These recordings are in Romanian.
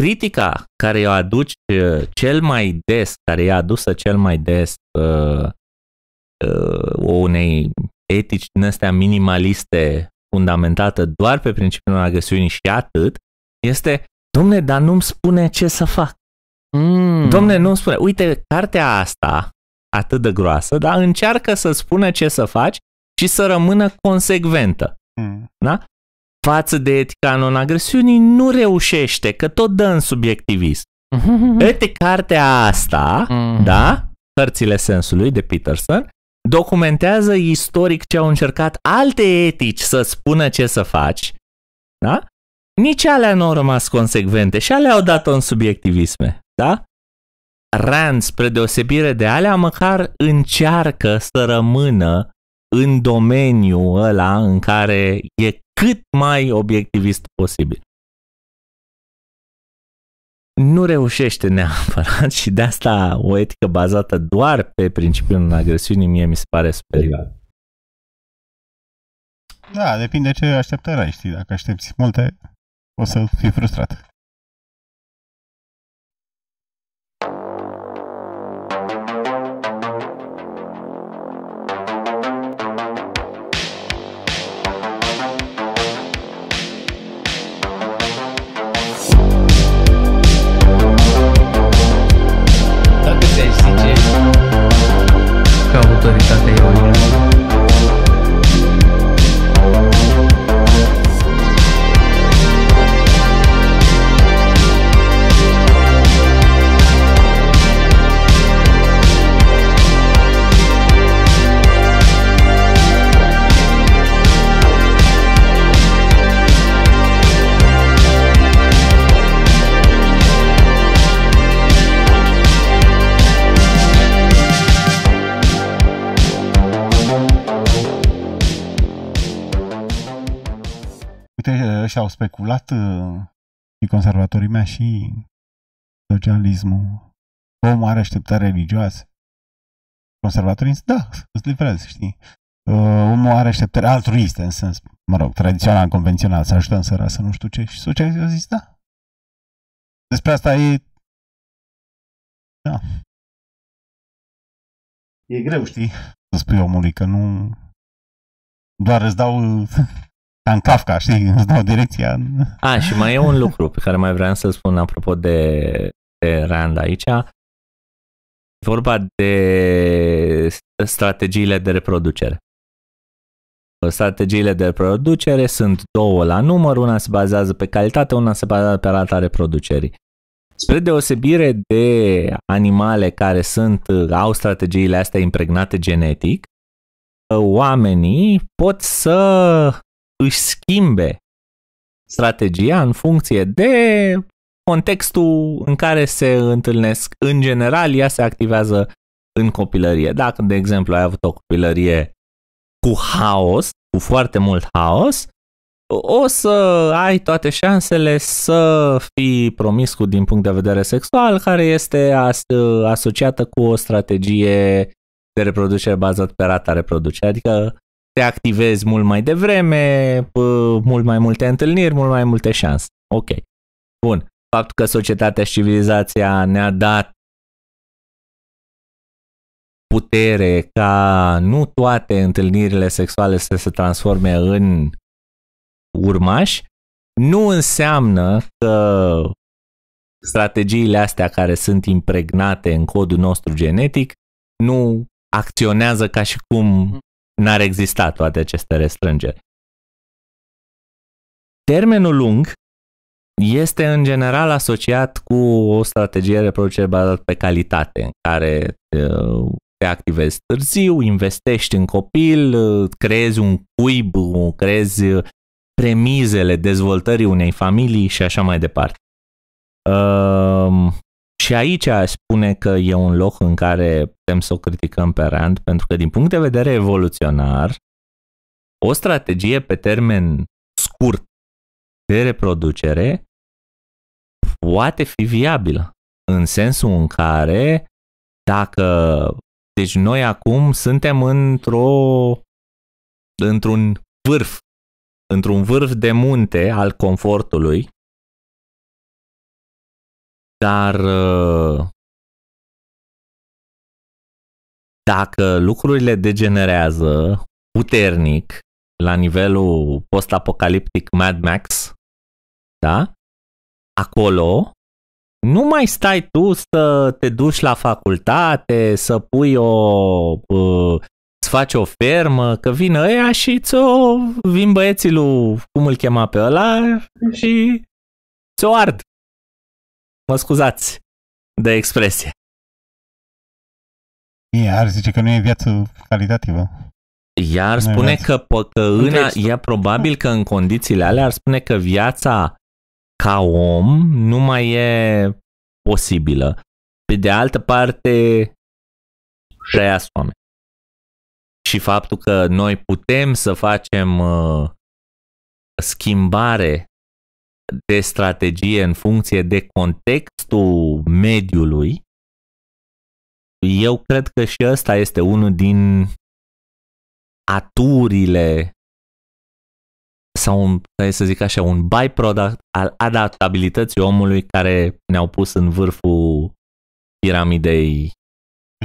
critica care o aduce cel mai des, care e adusă cel mai des uh, uh, unei etici din astea minimaliste fundamentată doar pe principiul agresiunii și atât, este, domne, dar nu-mi spune ce să fac. Mm. Domne, nu-mi spune, uite, cartea asta, atât de groasă, dar încearcă să spună ce să faci și să rămână consecventă. Mm. Da? Față de etica non-agresiunii nu reușește, că tot dă în subiectivism. Uite, cartea asta, mm. da, Cărțile sensului de Peterson, documentează istoric ce au încercat alte etici să spună ce să faci, da? Nici alea nu au rămas consecvente și alea au dat-o în subiectivisme, da? Rand, spre deosebire de alea, măcar încearcă să rămână în domeniul ăla în care e cât mai obiectivist posibil nu reușește neapărat și de asta o etică bazată doar pe principiul agresiunii mie mi se pare superior. Da, depinde ce așteptări ai, știi, dacă aștepți multe, o să fii frustrat. Au speculat uh, și conservatorii mei și socialismul. Omul are așteptări religioase. Conservatorii zic, da, îți livrez, știi. Uh, omul are așteptări altruiste, în sens, mă rog, tradițional, convențional, să ajutăm săra, să nu știu ce. Și socialistul a zis, da. Despre asta e... Da. E greu, știi, să spui omului că nu... Doar îți dau ca în Kafka, știi, îți dau direcția. A, și mai e un lucru pe care mai vreau să spun apropo de, de Rand aici. Vorba de strategiile de reproducere. Strategiile de reproducere sunt două la număr, una se bazează pe calitate, una se bazează pe rata reproducerii. Spre deosebire de animale care sunt, au strategiile astea impregnate genetic, oamenii pot să își schimbe strategia în funcție de contextul în care se întâlnesc. În general, ea se activează în copilărie. Dacă, de exemplu, ai avut o copilărie cu haos, cu foarte mult haos, o să ai toate șansele să fii promiscu din punct de vedere sexual, care este as- asociată cu o strategie de reproducere bazată pe rata reproducerii, adică te activezi mult mai devreme, mult mai multe întâlniri, mult mai multe șanse. Ok. Bun. Faptul că societatea și civilizația ne-a dat putere ca nu toate întâlnirile sexuale să se transforme în urmași, nu înseamnă că strategiile astea care sunt impregnate în codul nostru genetic nu acționează ca și cum n-ar exista toate aceste restrângeri. Termenul lung este în general asociat cu o strategie de producere bazată pe calitate, în care uh, te activezi târziu, investești în copil, uh, creezi un cuib, creezi premizele dezvoltării unei familii și așa mai departe. Uh, și aici aș spune că e un loc în care putem să o criticăm pe Rand, pentru că din punct de vedere evoluționar, o strategie pe termen scurt de reproducere poate fi viabilă, în sensul în care dacă deci noi acum suntem într-o într-un vârf, într-un vârf de munte al confortului Dar uh, dacă lucrurile degenerează puternic la nivelul post-apocaliptic Mad Max, da? Acolo nu mai stai tu să te duci la facultate, să pui o uh, să faci o fermă, că vine ăia și ți-o vin băieții lui, cum îl chema pe ăla și ți-o ard. Mă scuzați de expresie. Iar zice că nu e viață calitativă. Iar Nu e spune viață. că, po- că în, Contextul. ea probabil că în condițiile alea ar spune că viața ca om nu mai e posibilă. Pe de altă parte, trăiască oameni. Și faptul că noi putem să facem uh, schimbare de strategie în funcție de contextul mediului, eu cred că și ăsta este unul din aturile sau un, hai să zic așa, un byproduct al adaptabilității omului care ne-au pus în vârful piramidei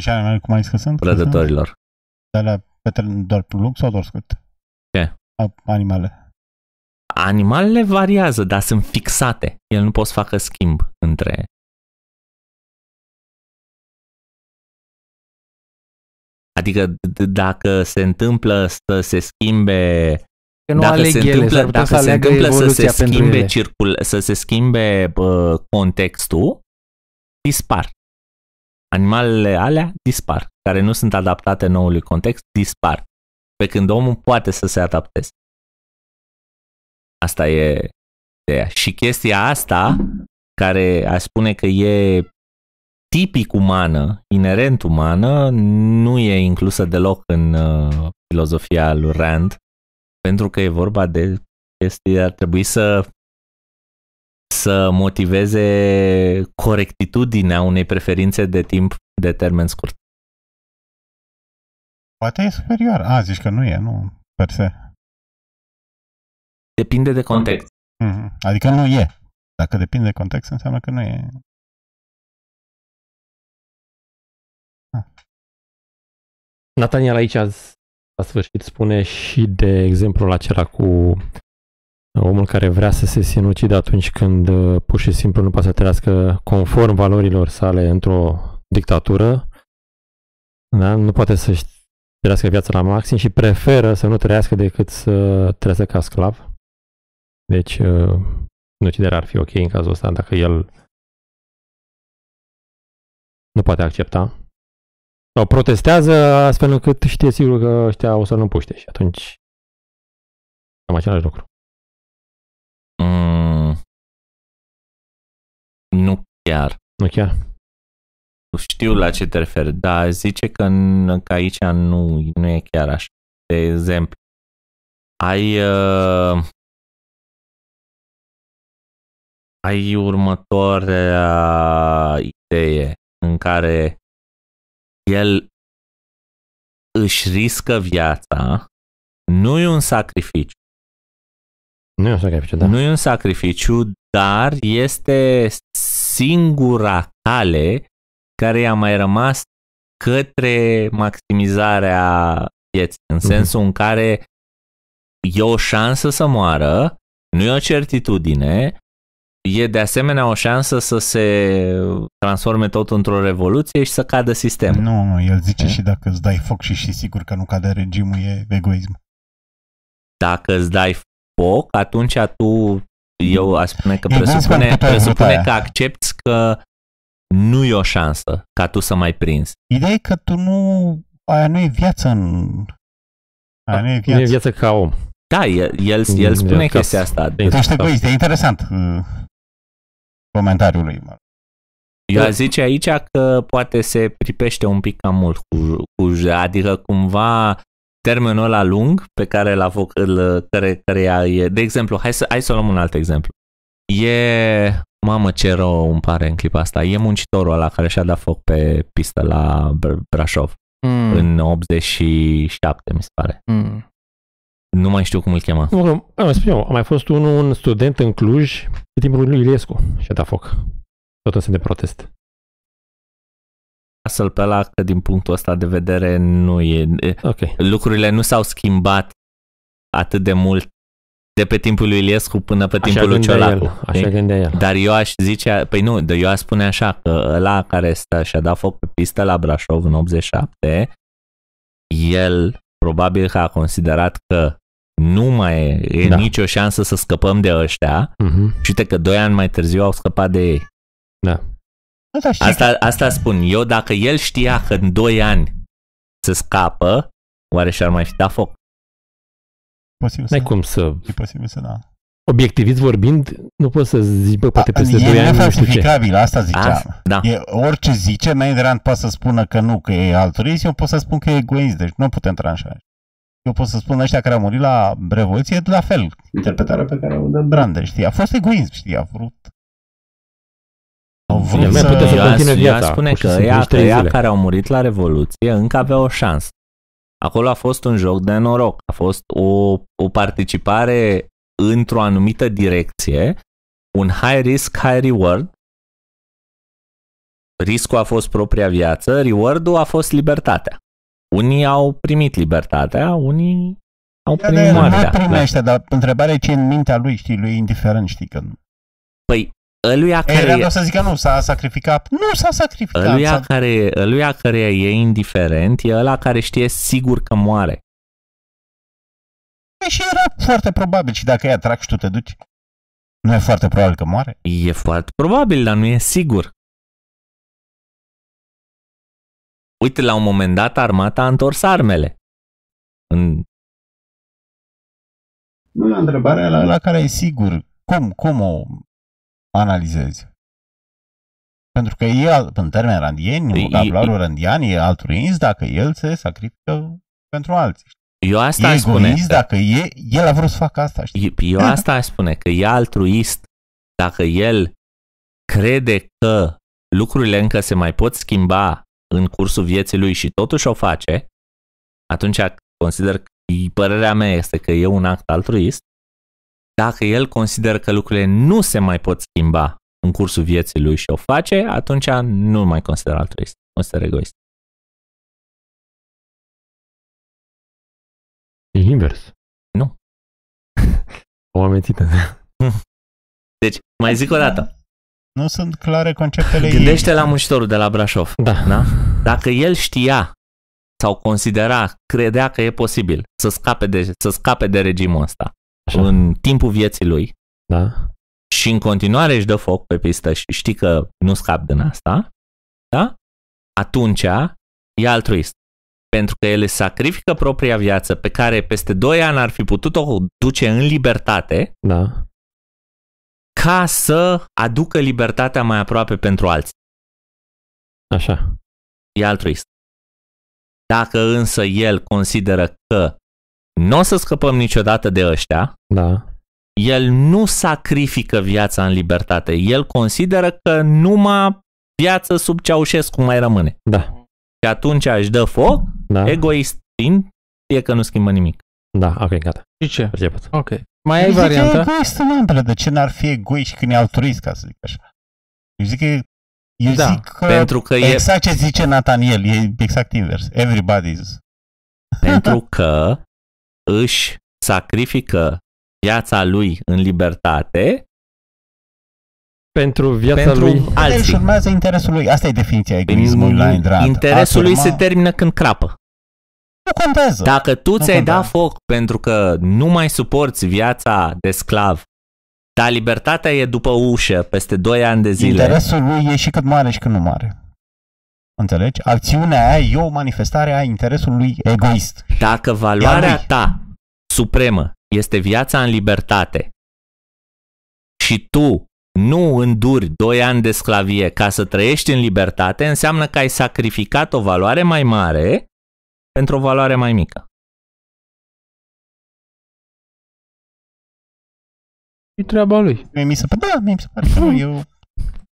Și animale cum ai zis că sunt? Că prădătorilor. sunt De alea pe termen doar pe lung sau doar scurt? Ce? A- Animale. Animalele variază, dar sunt fixate. El nu pot să facă schimb între Adică d- dacă se întâmplă să se schimbe Că nu dacă aleg se ele, întâmplă, s-ar putea dacă să se aleagă întâmplă să se evoluția pentru schimbe ele. circul, să se schimbe bă, contextul, dispar. Animalele alea dispar, care nu sunt adaptate noului context, dispar. Pe când omul poate să se adapteze. Asta e ideea. Și chestia asta, care aș spune că e tipic umană, inerent umană, nu e inclusă deloc în uh, filozofia lui Rand, pentru că e vorba de chestii, ar trebui să să motiveze corectitudinea unei preferințe de timp de termen scurt. Poate e superior. A, zici că nu e, nu, per se. Depinde de context. Mhm. Adică nu e. Dacă depinde de context, înseamnă că nu e. Nataniel aici azi, la sfârșit spune și de exemplul acela cu omul care vrea să se sinucidă atunci când uh, pur și simplu nu poate să trăiască conform valorilor sale într-o dictatură, da? nu poate să-și trăiască viața la maxim și preferă să nu trăiască decât să trăiască ca sclav. Deci, uh, sinuciderea ar fi ok în cazul ăsta dacă el nu poate accepta sau protestează astfel încât știe sigur că ăștia o să-l împuște și atunci cam același lucru. Mm, nu chiar. Nu chiar? Nu știu la ce te referi, dar zice că, în, că aici nu, nu e chiar așa. De exemplu, ai uh, ai următoarea idee în care el își riscă viața, nu e un sacrificiu, Nu e un sacrificiu, da. nu e un sacrificiu, dar este singura cale care i-a mai rămas către maximizarea vieții, în Mhm. sensul în care e o șansă să moară, nu e o certitudine, e de asemenea o șansă să se transforme tot într-o revoluție și să cadă sistemul. Nu, nu, el zice Mm. și dacă îți dai foc și și sigur că nu cade regimul, e egoism. Dacă îți dai foc, atunci tu, eu aș spune că E bun presupune, spune că tu ai presupune vrut că aia. accepti că nu e o șansă ca tu să mai prinzi. Ideea e că tu nu... Aia nu e viață în... Aia nu e Nu e viață. viață ca om. Da, el, el, Mm, el spune ca chestia să- asta. de- Tu ești egoist, e interesant uh, comentariul lui. mă. Eu aș zice aici că poate se pripește un pic cam mult cu, cu adică cumva termenul ăla lung pe care l-a făcut, îl- care, care e, de exemplu, hai să, hai să luăm un alt exemplu. E, mamă ce rău îmi pare în clipa asta, e muncitorul ăla care și-a dat foc pe pistă la Br- Brașov Mm. în 87, mi se pare. Mm. Nu mai știu cum îl chema. Nu, nu, am spus eu, a mai fost un, un student în Cluj pe timpul lui Iliescu și a dat foc. tot un semn de protest. Lasă-l pe ăla că din punctul ăsta de vedere nu e... e- Ok. Lucrurile nu s-au schimbat atât de mult de pe timpul lui Iliescu până pe timpul lui gândea Ciolacu. el, așa știi? gândea el. Dar eu aș zice, păi nu, de eu aș spune așa, că ăla care stă și-a dat foc pe pistă la Brașov în 87, el probabil că a considerat că nu mai e, e Da. nicio șansă să scăpăm de ăștia Mhm. și uite că doi ani mai târziu au scăpat de ei. Da. Nu, dar știi Asta, asta spun, eu dacă el știa că în doi ani se scapă, oare și-ar mai fi dat foc? e posibil să, N-ai cum să... e posibil să da. Obiectivist vorbind, nu poți să zici, bă, poate peste e 2 ani nu știu ce. nefalsificabil, asta ziceam. Asta, da. E, orice zice, Naidrand poate să spună că nu, că e altruist, eu pot să spun că e egoist, deci nu putem tranșa. Eu pot să spun ăștia care au murit la Revoluție, la fel, interpretarea pe care o dă Brande, știi? A fost egoism, știi? A vrut... Au vrut El mai să... putea să eu aș- continue eu viața, aș spune pur și că simplu, ăia, nici trei ăia zile. care au murit la Revoluție încă aveau o șansă. Acolo a fost un joc de noroc, a fost o, o participare într-o anumită direcție, un high risk, high reward. Riscul a fost propria viață, reward-ul a fost libertatea. Unii au primit libertatea, unii au Da, primit dar nu moartea. primește, dar întrebarea e ce e în mintea lui, știi, lui e indiferent, știi că nu. Păi, ăluia Care care, o să zică nu, s-a sacrificat. Nu s-a sacrificat. ăluia s-a... care, ăluia care e indiferent e ăla care știe sigur că moare. Păi și era foarte probabil și dacă e atrag și tu te duci, nu e foarte probabil că moare. E foarte probabil, dar nu e sigur. Uite, la un moment dat armata a întors armele. În... Nu e o întrebare la, la care e sigur. Cum, cum o analizezi? Pentru că el, în termeni randieni, în E- vocabularul randian, e altruist dacă el se sacrifică pentru alții. Eu asta e aș spune. egoist dacă e, el a vrut să facă asta, știi? Eu asta aș spune, că e altruist dacă el crede că lucrurile încă se mai pot schimba în cursul vieții lui și totuși o face, atunci consider că părerea mea este că e un act altruist. Dacă el consideră că lucrurile nu se mai pot schimba în cursul vieții lui și o face, atunci nu mai consider altruist, consider egoist. E invers. Nu. O amețită. Deci, mai zic o dată, Nu sunt clare conceptele ei. gândește la muncitorul de la Brașov. Da. Da? Dacă el știa sau considera, credea că e posibil să scape de, să scape de regimul ăsta Așa. în timpul vieții lui Da. și în continuare își dă foc pe pistă și știi că nu scap din asta, da? atunci e altruist. Pentru că el își sacrifică propria viață pe care peste 2 ani ar fi putut-o duce în libertate Da. Ca să aducă libertatea mai aproape pentru alții. Așa. e altruist. Dacă însă el consideră că nu o să scăpăm niciodată de ăștia, Da. el nu sacrifică viața în libertate. El consideră că numai viață sub Ceaușescu mai rămâne. Da. Și atunci își dă foc, Da. egoist fiind, fie că nu schimbă nimic. Da, ok, gata. Și ce? Perceput. Ok. Mai ai Eu zic că e varianta? egoist în ambele. De ce n-ar fi egoist când e altruist, ca să zic așa? Eu zic că, e- eu Da, zic că Pentru că, e, exact ce zice Nathaniel, e exact invers. Everybody's. pentru că își sacrifică viața lui în libertate Pentru viața pentru lui... Își alții. urmează interesul lui. Asta e definiția egoismului la Indrand. Interesul lui Ați se urma- termină când crapă. Nu contează. Dacă tu Nu ți-ai contează. dat foc pentru că nu mai suporți viața de sclav, dar libertatea e după ușă peste 2 ani de zile, Interesul lui e și cât moare și când nu moare. Înțelegi? Acțiunea aia e o manifestare a interesului egoist. dacă valoarea lui. ta supremă este viața în libertate și tu nu înduri 2 ani de sclavie ca să trăiești în libertate, înseamnă că ai sacrificat o valoare mai mare pentru o valoare mai mică. E treaba lui. Mie mi se pare, da, mie mi se pare că nu, eu,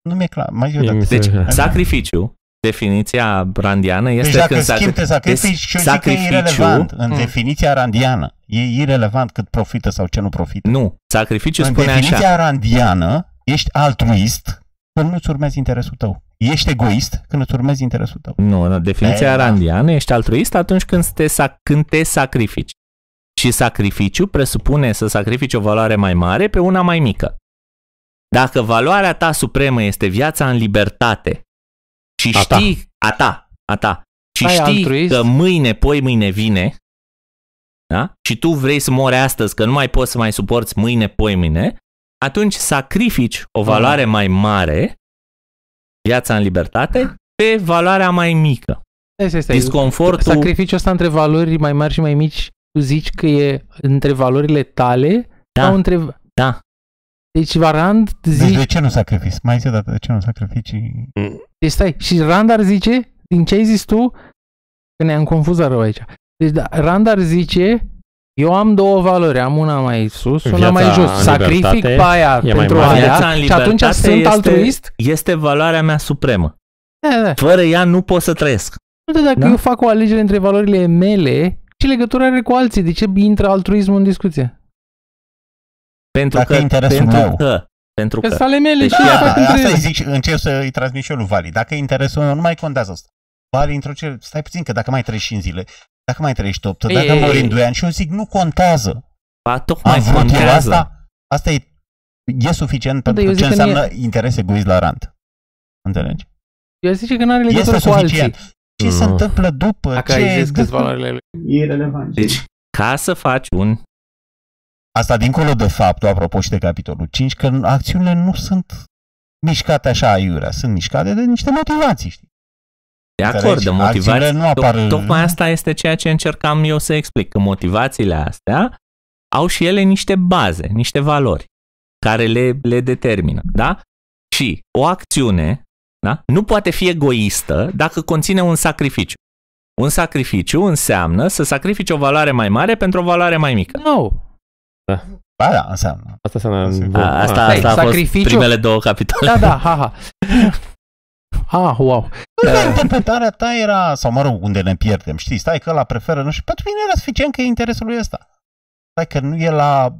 nu mi-e clar. Mai zi o Mie dată. mi se- Deci, Da. sacrificiu, definiția randiană Deci este dacă când schimbi, te sacrifici și eu zic că e sacrificiu- irrelevant în Mm. definiția randiană. E irrelevant cât profită sau ce nu profită. Nu, sacrificiu în spune definiția așa. randiană, ești altruist când nu-ți urmezi interesul tău. Ești egoist când îți urmezi interesul tău. Nu, nu definiția E, da. randiană, ești altruist atunci când te, sac- când te sacrifici. Și sacrificiu presupune să sacrifici o valoare mai mare pe una mai mică. Dacă valoarea ta supremă este viața în libertate și A ta. știi a ta, a ta, și Ai știi altruist? că mâine, poi mâine vine, da? Și tu vrei să mori astăzi, că nu mai poți să mai suporți mâine, poi mâine, atunci sacrifici o valoare mai mare, viața în libertate, pe valoarea mai mică. Stai, stai, stai. Disconfortul Sacrificiul ăsta între valori mai mari și mai mici, tu zici că e între valorile tale Da. sau între... Da. Deci Rand Deci zice... de ce nu sacrifici? Mai zi o dată, de ce nu sacrifici? Deci stai, și Rand ar zice, din ce ai zis tu, că ne-am confuzat rău aici. Deci da, Rand ar zice, eu am două valori, am una mai sus, una Viața mai în jos. Sacrific libertate pe aia e mai pentru mare. Viața aia în și atunci libertate sunt este- altruist? este valoarea mea supremă. Da, da. Fără ea nu pot să trăiesc. Nu, dacă Da? eu fac o alegere între valorile mele, ce legătură are cu alții? De ce intră altruismul în discuție? Pentru Dacă că, e interesul pentru meu. că, pentru Că că, sunt ale mele Deci și eu iată, fac între asta ele. îi zic, încerc să îi transmit și eu lui Vali. Dacă e interesul meu, nu mai contează asta. Vali, într-o cer, stai puțin, că dacă mai trăiești 5 zile, dacă mai trăiești 8, Ei, dacă ei, mori ei. în 2 ani și eu zic, nu contează. ba, tocmai Am vrut eu contează. asta, asta e, e suficient Da, pentru eu ce zic că nu înseamnă interes egoist la rand. Înțelegi? Eu zice că nu are legătură Este cu suficient. alții. Ce se Nu. întâmplă după? Dacă ce ai zis că valorile lui. E relevant. Deci, ca să faci un... Asta dincolo de faptul, apropo și de capitolul 5, că acțiunile nu sunt mișcate așa aiurea, sunt mișcate de niște motivații, știi? De Înțelegi? acord, de motivații. Acțiunile nu apar... Toc- Tocmai asta este ceea ce încercam eu să explic, că motivațiile astea au și ele niște baze, niște valori care le, le determină, da? Și o acțiune da? nu poate fi egoistă dacă conține un sacrificiu. Un sacrificiu înseamnă să sacrifici o valoare mai mare pentru o valoare mai mică. Nu. Ba da, înseamnă. Asta înseamnă... Asta e- bun. A, asta, Ah, asta a fost sacrificiu- primele două capitole. Da, da, ha, ha. Ah, wow. Da, interpretarea ta era, sau mă rog, unde ne pierdem, știi, stai că la preferă, nu știu, pentru mine era suficient că e interesul lui ăsta. Stai că nu e la,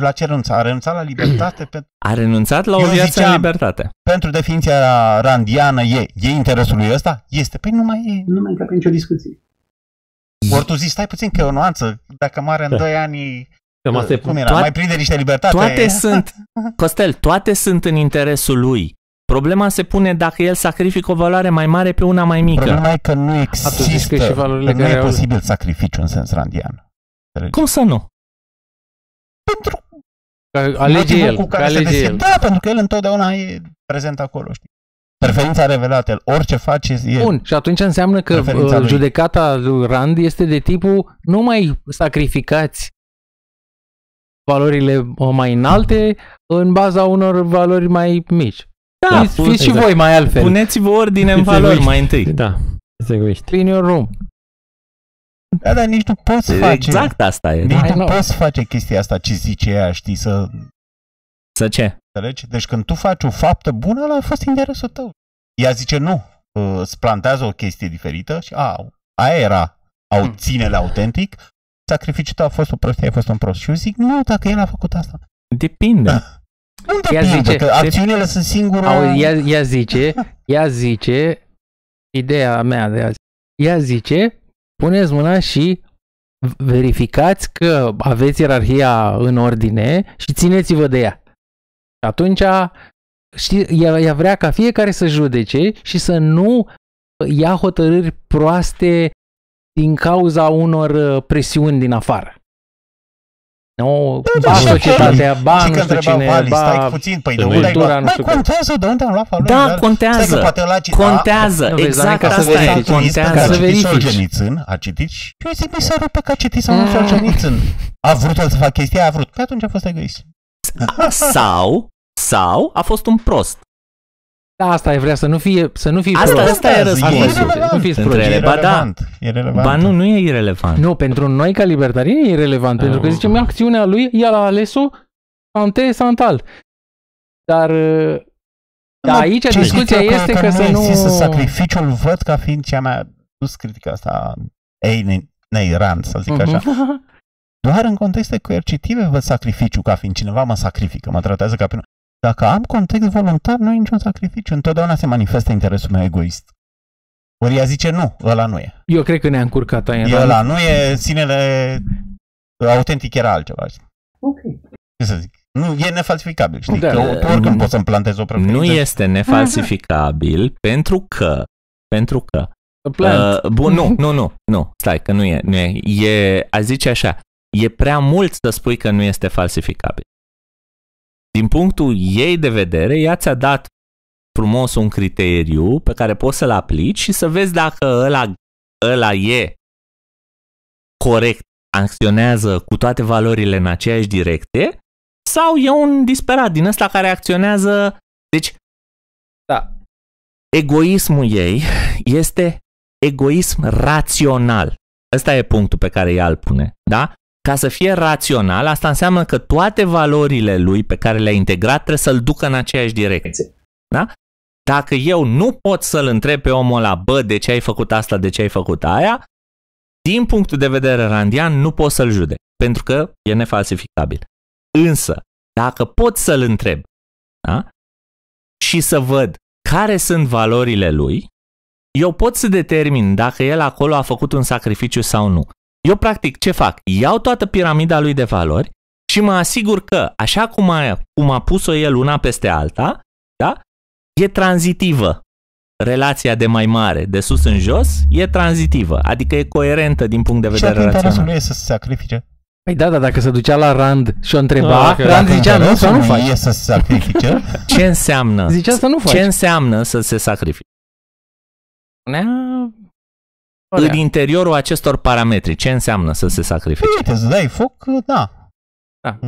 la ce renunța, a renunțat la libertate pe, A renunțat la o Eu viață ziceam- în libertate. pentru definiția randiană, e, e interesul lui ăsta? Este, păi nu mai e, nu mai încapă nicio discuție. Ori tu zici, stai puțin că e o nuanță, dacă mare în Da. 2 ani, Cam asta e cum era, toate- mai prinde niște libertate. Toate sunt, Costel, toate sunt în interesul lui. Problema se pune dacă el sacrifică o valoare mai mare pe una mai mică. Problema e că nu zici că există, și valorile că nu care e au- posibil sacrificiu în sens randian. Înțelegi? Cum să nu? Pentru Că alege motivul el. cu Că care se alege deschide. el. Da, pentru că el întotdeauna e prezent acolo, știi? Preferința revelată, el orice face e... Bun, și atunci înseamnă că Preferința uh, lui. judecata lui Rand este de tipul nu mai sacrificați valorile uh, mai înalte în baza unor valori mai mici. Da, fiți, pun- fiți și exact. voi mai altfel. puneți-vă ordine în Fiți valori egoiști. mai întâi. Da, sunt egoiști. Clean your room. Da, dar nici nu poți face... Exact asta e. Nici Da. I nu know. poți face chestia asta ce zice ea, știi, să Să ce? înțelegi? Deci când tu faci o faptă bună, ăla a fost interesul tău. Ea zice nu, uh, îți plantează o chestie diferită și a, aia era au, Hmm. ținele autentic, sacrificiul tău a fost o prostie, a fost un prost. Și eu zic, nu, dacă el a făcut asta. Depinde. Nu Ea depinde, zice- că acțiunile sunt singura... Au, ea, ea zice, ea zice, ideea mea de azi, ea zice, puneți mâna și verificați că aveți ierarhia în ordine și țineți-vă de ea. Și atunci, știi, ea, ea vrea ca fiecare să judece și să nu ia hotărâri proaste din cauza unor uh, presiuni din afară. Nu, Da, ba și societatea, ba și nu că știu întreba cine, Vali, stai ba... puțin, păi de cultura, unde ai luat? nu Mai știu care. contează de unde am luat valorile Da, alea? Stai că contează. poate la citit. Contează, Nu vezi, exact ca să asta e, verifici. contează. Ca Ca să să verifici. verifici. Solzhenitsyn a citit și eu zic, mi se rupe că a citit sau nu Mm. Solzhenitsyn. A vrut el să facă chestia, aia, a vrut. Pe atunci a fost egoist. Sau, sau a fost un prost. Da, asta e vrea să nu fie, să nu fie Asta- prost. asta e răspunsul. Nu fiți Între proști. ele. Ba da. relevant. E relevant. Ba nu, nu e irelevant. Nu, pentru noi ca libertarieni e irrelevant, pentru că Ah. zicem acțiunea lui, el a ales-o, ante santal. Dar uh, da, Mă, aici ce discuția zic eu este că, să nu... există sacrificiul, văd ca fiind cea mai dus critica asta ei, ne- nei, rand, să zic așa. Mhm. Doar în contexte coercitive văd sacrificiu ca fiind cineva mă sacrifică, mă tratează ca pe... Dacă am context voluntar, nu e niciun sacrificiu. Întotdeauna se manifestă interesul meu egoist. Ori ea zice nu, ăla nu e. Eu cred că ne-a încurcat Aia. E ăla nu e, sinele autentic era altceva. Ok. Ce să zic? Nu, e nefalsificabil, știi? Da, că da, tu oricând nu- poți să-mi plantezi o preferință. Nu este nefalsificabil pentru că pentru că Plant. Uh, bun, nu, nu, nu, nu, stai, că nu e, nu e, e, a zice așa, e prea mult să spui că nu este falsificabil. Din punctul ei de vedere, ea ți-a dat frumos un criteriu pe care poți să-l aplici și să vezi dacă ăla, ăla e corect, acționează cu toate valorile în aceeași direcție sau e un disperat din ăsta care acționează, deci Da. egoismul ei este egoism rațional. Ăsta e punctul pe care ea îl pune, da? Ca să fie rațional, asta înseamnă că toate valorile lui pe care le-a integrat trebuie să-l ducă în aceeași direcție. Da? Dacă eu nu pot să-l întreb pe omul ăla, bă, de ce ai făcut asta, de ce ai făcut aia, din punctul de vedere randian, nu pot să-l judec, pentru că e nefalsificabil. Însă, dacă pot să-l întreb da? și să văd care sunt valorile lui, eu pot să determin dacă el acolo a făcut un sacrificiu sau nu. Eu, practic, ce fac? Iau toată piramida lui de valori și mă asigur că, așa cum a, cum a pus-o el una peste alta, da? e tranzitivă. Relația de mai mare, de sus în jos, e tranzitivă, adică e coerentă din punct de Și vedere dacă interesul rațional. lui e să se sacrifice. Păi da, da, dacă se ducea la Rand și o întreba, Ah, Rand dacă- Dacă zicea nu interesul sau nu lui faci. e să se sacrifice, Ce înseamnă? Zicea să nu faci. Ce înseamnă să se sacrifice? Spunea... În interiorul acestor parametri, ce înseamnă să se sacrifice? uite, îți dai foc, da. Da.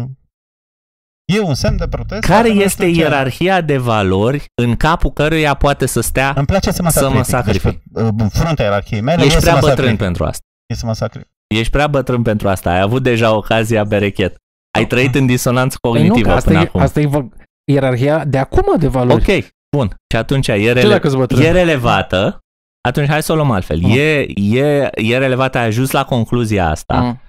E un semn de protest. Care dacă nu este știu ce. ierarhia de valori în capul căruia poate să stea? Îmi place să mă Să mă sacrific. sacrific. Deci, pe, în fruntea ierarhiei mele Ești e să prea mă bătrân sacrific. pentru asta. E să mă sacrific. Ești prea bătrân pentru asta. Ai avut deja ocazia berechet. Ai trăit în disonanță Păi nu, că cognitivă asta până e, acum. asta e vo- ierarhia de acum de valori. Ok, bun. Și atunci e, Ce rele- dacă-s bătrân? e relevată. Atunci hai să o luăm altfel. Mm. E, e, e relevată, ai ajuns la concluzia asta. Mm.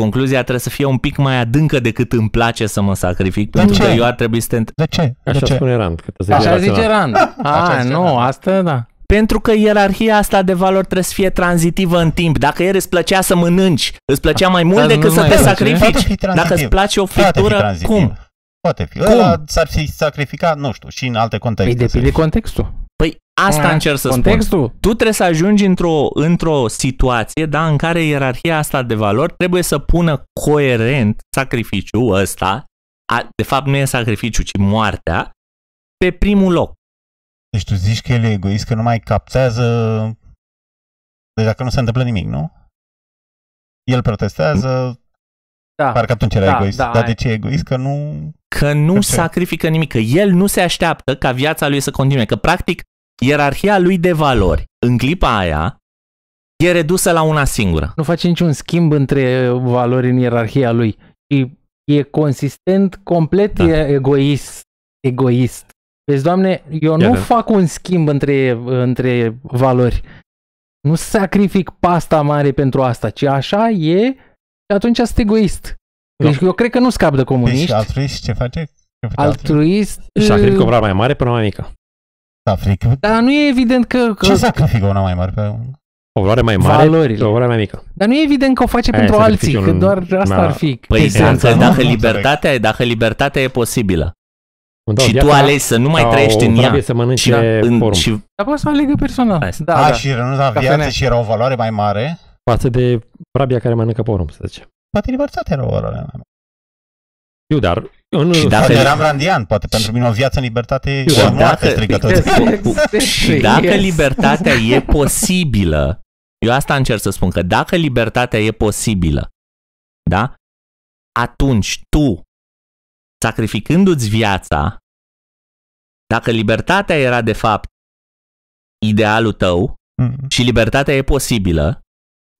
Concluzia trebuie să fie un pic mai adâncă decât îmi place să mă sacrific, De pentru ce? că eu ar trebui să te... înt- De ce? De Așa ce? spune Rand. Că trebuie să Așa fie zice rațional. Rand. Așa A, zice nu, Rand. asta da. Pentru că ierarhia asta de valori trebuie să fie tranzitivă în timp. Dacă ieri îți plăcea să mănânci, îți plăcea mai mult Dar decât nu să mai te place. sacrifici. Poate fi tranzitiv. Dacă îți place o Poate fi friptură, tranzitiv. cum? Poate fi. Cum? Ăla s-ar fi sacrificat, nu știu, și în alte Păi contexte. depinde contextul. Păi asta Ah, încerc să spun. Contextul? Tu trebuie să ajungi într-o, într-o situație da, în care ierarhia asta de valori trebuie să pună coerent sacrificiul ăsta, a, de fapt nu e sacrificiu, ci moartea, pe primul loc. Deci tu zici că el e egoist, că nu mai captează de dacă nu se întâmplă nimic, nu? El protestează, Da. parcă atunci era Da, egoist. da, Dar ai- de ce e egoist? Că nu... Că nu De ce? sacrifică nimic, că el nu se așteaptă ca viața lui să continue, că practic ierarhia lui de valori în clipa aia e redusă la una singură. Nu face niciun schimb între valori în ierarhia lui. Și e consistent, complet Da. e egoist. Egoist. Vezi, doamne, eu nu Iată. fac un schimb între, între valori. Nu sacrific pasta mare pentru asta, ci așa e și atunci sunt egoist. Deci eu cred că nu scap de Deci comuniști. altruist ce face? Ce face altruist? Altruist. Și sacrifică o uh, valoare mai mare până una mai mică. Sacrifică. Dar nu e evident că, că Ce sacrifică una mai mare? Pe... O valoare mai mare Valorile. și o valoare mai mică. Dar nu e evident că o face Aia pentru e alții, că sacrificiul doar în- asta da. ar fi Păi esența, dacă, nu? dacă, Nu libertatea, dacă libertatea e posibilă Îmi dau și tu viața alegi să nu mai sau trăiești în ea trebuie să mănânce și, în, porumb. și Dar poți să o alegă personal. Hai, Da, A, da. și renunța la Cafenea. viață și era o valoare mai mare. față de rabia care mănâncă porumb, să zicem. Poate libertatea era o valoare mai mare. Eu, dar în Și dacă- Poate eram randian, poate pentru mine o viață în libertate e Și o moarte dacă- stricătoare. Și dacă Yes. libertatea e posibilă, eu asta încerc să spun, că dacă libertatea e posibilă, da? Atunci tu, sacrificându-ți viața, dacă libertatea era de fapt idealul tău Mm. și libertatea e posibilă,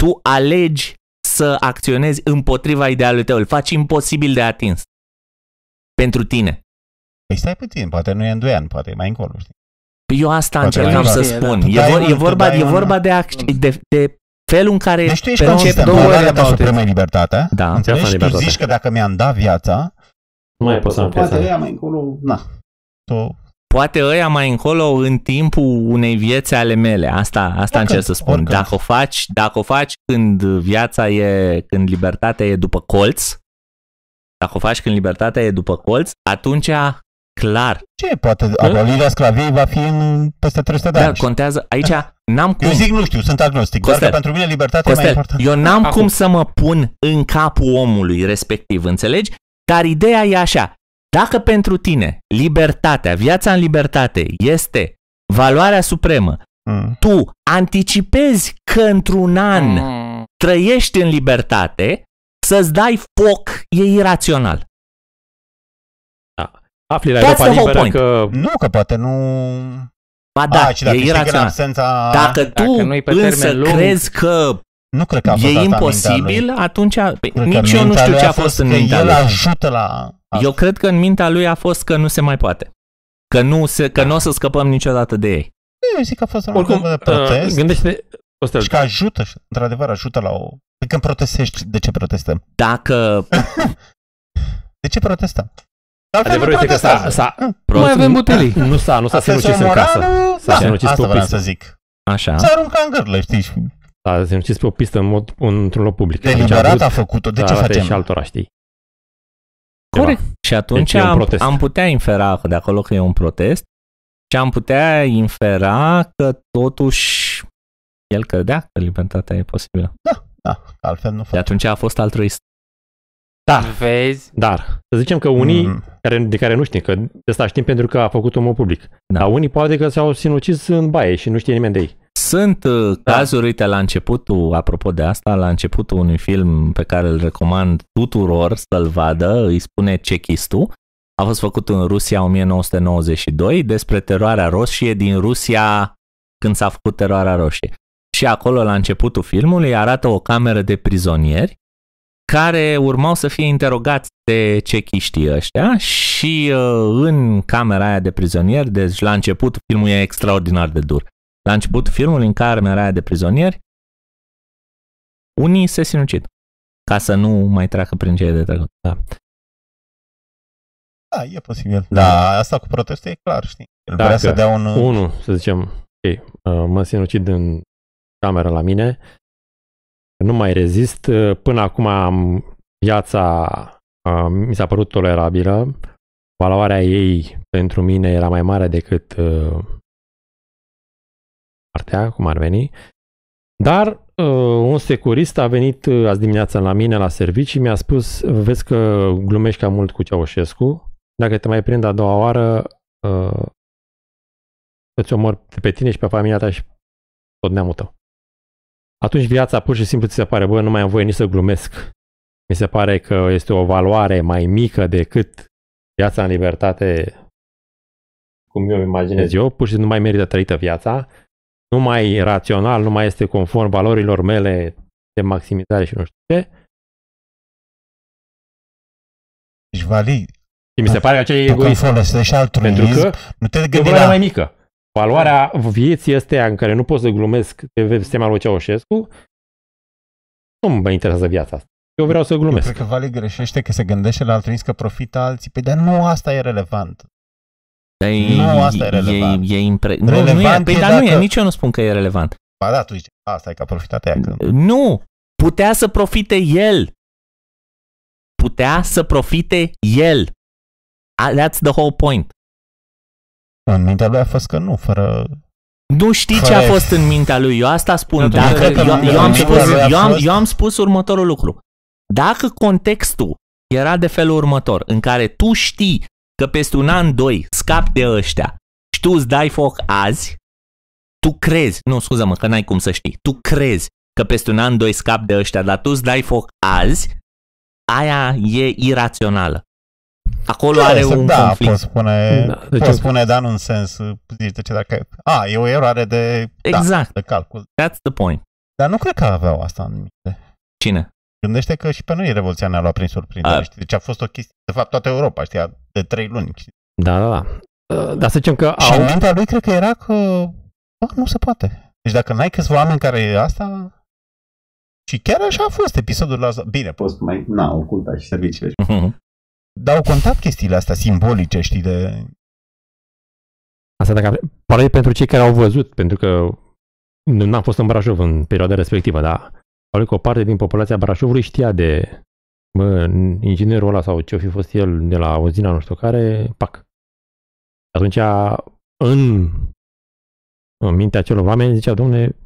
tu alegi să acționezi împotriva idealului tău, îl faci imposibil de atins. Pentru tine. Păi stai puțin, poate nu e în 2 ani, poate e mai încolo, știi? Păi Eu asta Poate încercam mai să știe, da. spun. Tu E, dai vor, un- e tu vorba, dai e un- vorba de, ac- de, de felul în care Deci tu ești percep consistent, două ore valoarea ta about it. supremă e libertatea, Da. înțelegi? Viața în Tu libertate. zici că dacă mi-am dat viața, Nu mai pot să am Poate piesa. ea mai încolo, na. O, Poate ăia mai încolo în timpul unei vieți ale mele. Asta, asta Oricând, încerc să spun. oricând. Dacă o faci, dacă o faci când viața e, când libertatea e după colț, dacă o faci când libertatea e după colț, atunci clar. ce poate? Abolirea sclaviei va fi în peste 300 de Da, ani. contează. Aici n-am cum. Eu zic nu știu, sunt agnostic, doar Costel, că pentru mine libertatea e mai Costel, importantă. eu n-am Acum. cum să mă pun în capul omului respectiv, înțelegi? Dar ideea e așa, dacă pentru tine libertatea, viața în libertate este valoarea supremă, Mm. tu anticipezi că într-un an Mm. trăiești în libertate, să-ți dai foc e irațional. Afli la That's Europa the whole Liberă point. că Nu, că poate nu... Ba da, A, și dacă e știi că în irațional. absența... Dacă Dacă tu nu-i pe însă termen lung- crezi că Nu cred că a fost e asta în mintea imposibil, lui. atunci păi, Cred că nici în eu nu mintea știu lui ce a fost în că mintea el lui. ajută la... Eu cred că în mintea lui a fost că nu se mai poate. Că nu, se, că nu o să scăpăm niciodată de ei. Eu zic că a fost un oricum, de uh, protest gândește Costel, și că ajută, și, într-adevăr ajută la o... Păi Când protestești, de ce protestăm? Dacă De ce protestăm? Altfel adevărul nu este că s-a, protestează. s-a, Nu mai avem butelii. nu s-a, nu s-a Asta sinucis este o în casă. morală? S-a Da, sinucis asta pe o vreau pistă. să zic. așa, S-a aruncat în gârlă, știi? și S-a sinucis pe o pistă în mod, într-un loc public. Deci Deliberat vrut a făcut-o. De să ce arate facem? și altora, știi? Ceva. corect. Și atunci Deci e un am, protest. am putea infera de acolo că e un protest și am putea infera că totuși el credea că libertatea e posibilă. Da, altfel nu Și fac. atunci a fost altruist. Da, Vezi? dar să zicem că unii Mm. care, de care nu știm, că de asta știm pentru că a făcut omul public. Da. Da. Dar unii poate că s-au sinucis în baie și nu știe nimeni de ei. Sunt uh, Da. cazuri, uite, la începutul, apropo de asta, la începutul unui film pe care îl recomand tuturor să-l vadă, îi spune Cechistul, a fost făcut în Rusia 1992 despre teroarea roșie din Rusia când s-a făcut teroarea roșie. Și acolo, la începutul filmului, arată o cameră de prizonieri care urmau să fie interogați de cechiștii ăștia și uh, în camera aia de prizonieri, deci la început filmul e extraordinar de dur. La începutul filmului, în camera aia de prizonieri, unii se sinucid ca să nu mai treacă prin ce e de trecut. Da. Da, e posibil. Da, asta cu protestul e clar, știi? El vrea Dacă să dea un... Unul, să zicem, ok, uh, mă sinucid în cameră la mine, nu mai rezist, uh, până acum am viața uh, mi s-a părut tolerabilă, valoarea ei pentru mine era mai mare decât uh, partea, cum ar veni, dar uh, un securist a venit uh, azi dimineața la mine la serviciu și mi-a spus, vezi că glumești cam mult cu Ceaușescu, dacă te mai prind a doua oară, uh, îți omor pe tine și pe familia ta și tot neamul tău. Atunci viața pur și simplu ți se pare, bă, nu mai am voie nici să glumesc. Mi se pare că este o valoare mai mică decât viața în libertate, cum eu imaginez eu, pur și simplu nu mai merită trăită viața, nu mai e rațional, nu mai este conform valorilor mele de maximizare și nu știu ce. Deci, Vali, Și mi se pare că aceea e tu când egoist. folosești altruism, Pentru că nu te e o gândi valoare la... mai mică. Valoarea vieții astea în care nu pot să glumesc pe sistema lui Ceaușescu, nu mă interesează viața asta. Eu vreau să Eu glumesc. cred că Vali greșește că se gândește la altruism că profită alții. Păi, dar nu asta e relevant. Dar e, Nu, asta e relevant. E, e impre... nu, nu e, Relevant păi, e dar nu e, dacă- nici eu nu spun că e relevant. Ba da, tu zici, asta e că a profitat ea. Că... Nu, putea să profite el. Putea să profite el. A- That's the whole point. În mintea lui a fost că nu, fără... Nu știi ce a fost în mintea lui. Eu asta spun. Eu Dacă, cred că eu, în eu, am mintea spus, lui a eu, am, fost- eu am spus următorul lucru. Dacă contextul era de felul următor, în care tu știi că peste un an, doi, scapi de ăștia și tu îți dai foc azi, tu crezi, nu, scuză-mă, că n-ai cum să știi, tu crezi că peste un an, doi scapi de ăștia, dar tu îți dai foc azi, aia e irațională. Acolo are Să- un da, conflict. poți spune, Da, da, deci poți eu- spune, dar nu în sens, zici de ce dacă... A, e o eroare de, da, Exact, de calcul. that's the point. Dar nu cred că aveau asta în minte. Cine? Gândește că și pe noi Revoluția ne-a luat prin surprindere, A- știi? Deci a fost o chestie, de fapt toată Europa știa de trei luni. știi? Da, da, da. Uh, Dar să zicem că Și în au... mintea lui cred că era că bă, nu se poate. Deci dacă n-ai câțiva oameni care e asta... Și chiar așa a fost episodul la... Bine, poți mai... Na, oculta și serviciile. Dau contat chestiile astea simbolice, știi, de... Asta dacă avem, probabil pentru cei care au văzut, pentru că nu n-am fost în Brașov în perioada respectivă, dar probabil că o parte din populația Brașovului știa de bă, inginerul ăla sau ce-o fi fost el de la uzina nu știu care, pac. Atunci, în, în mintea celor oameni, zicea, domne,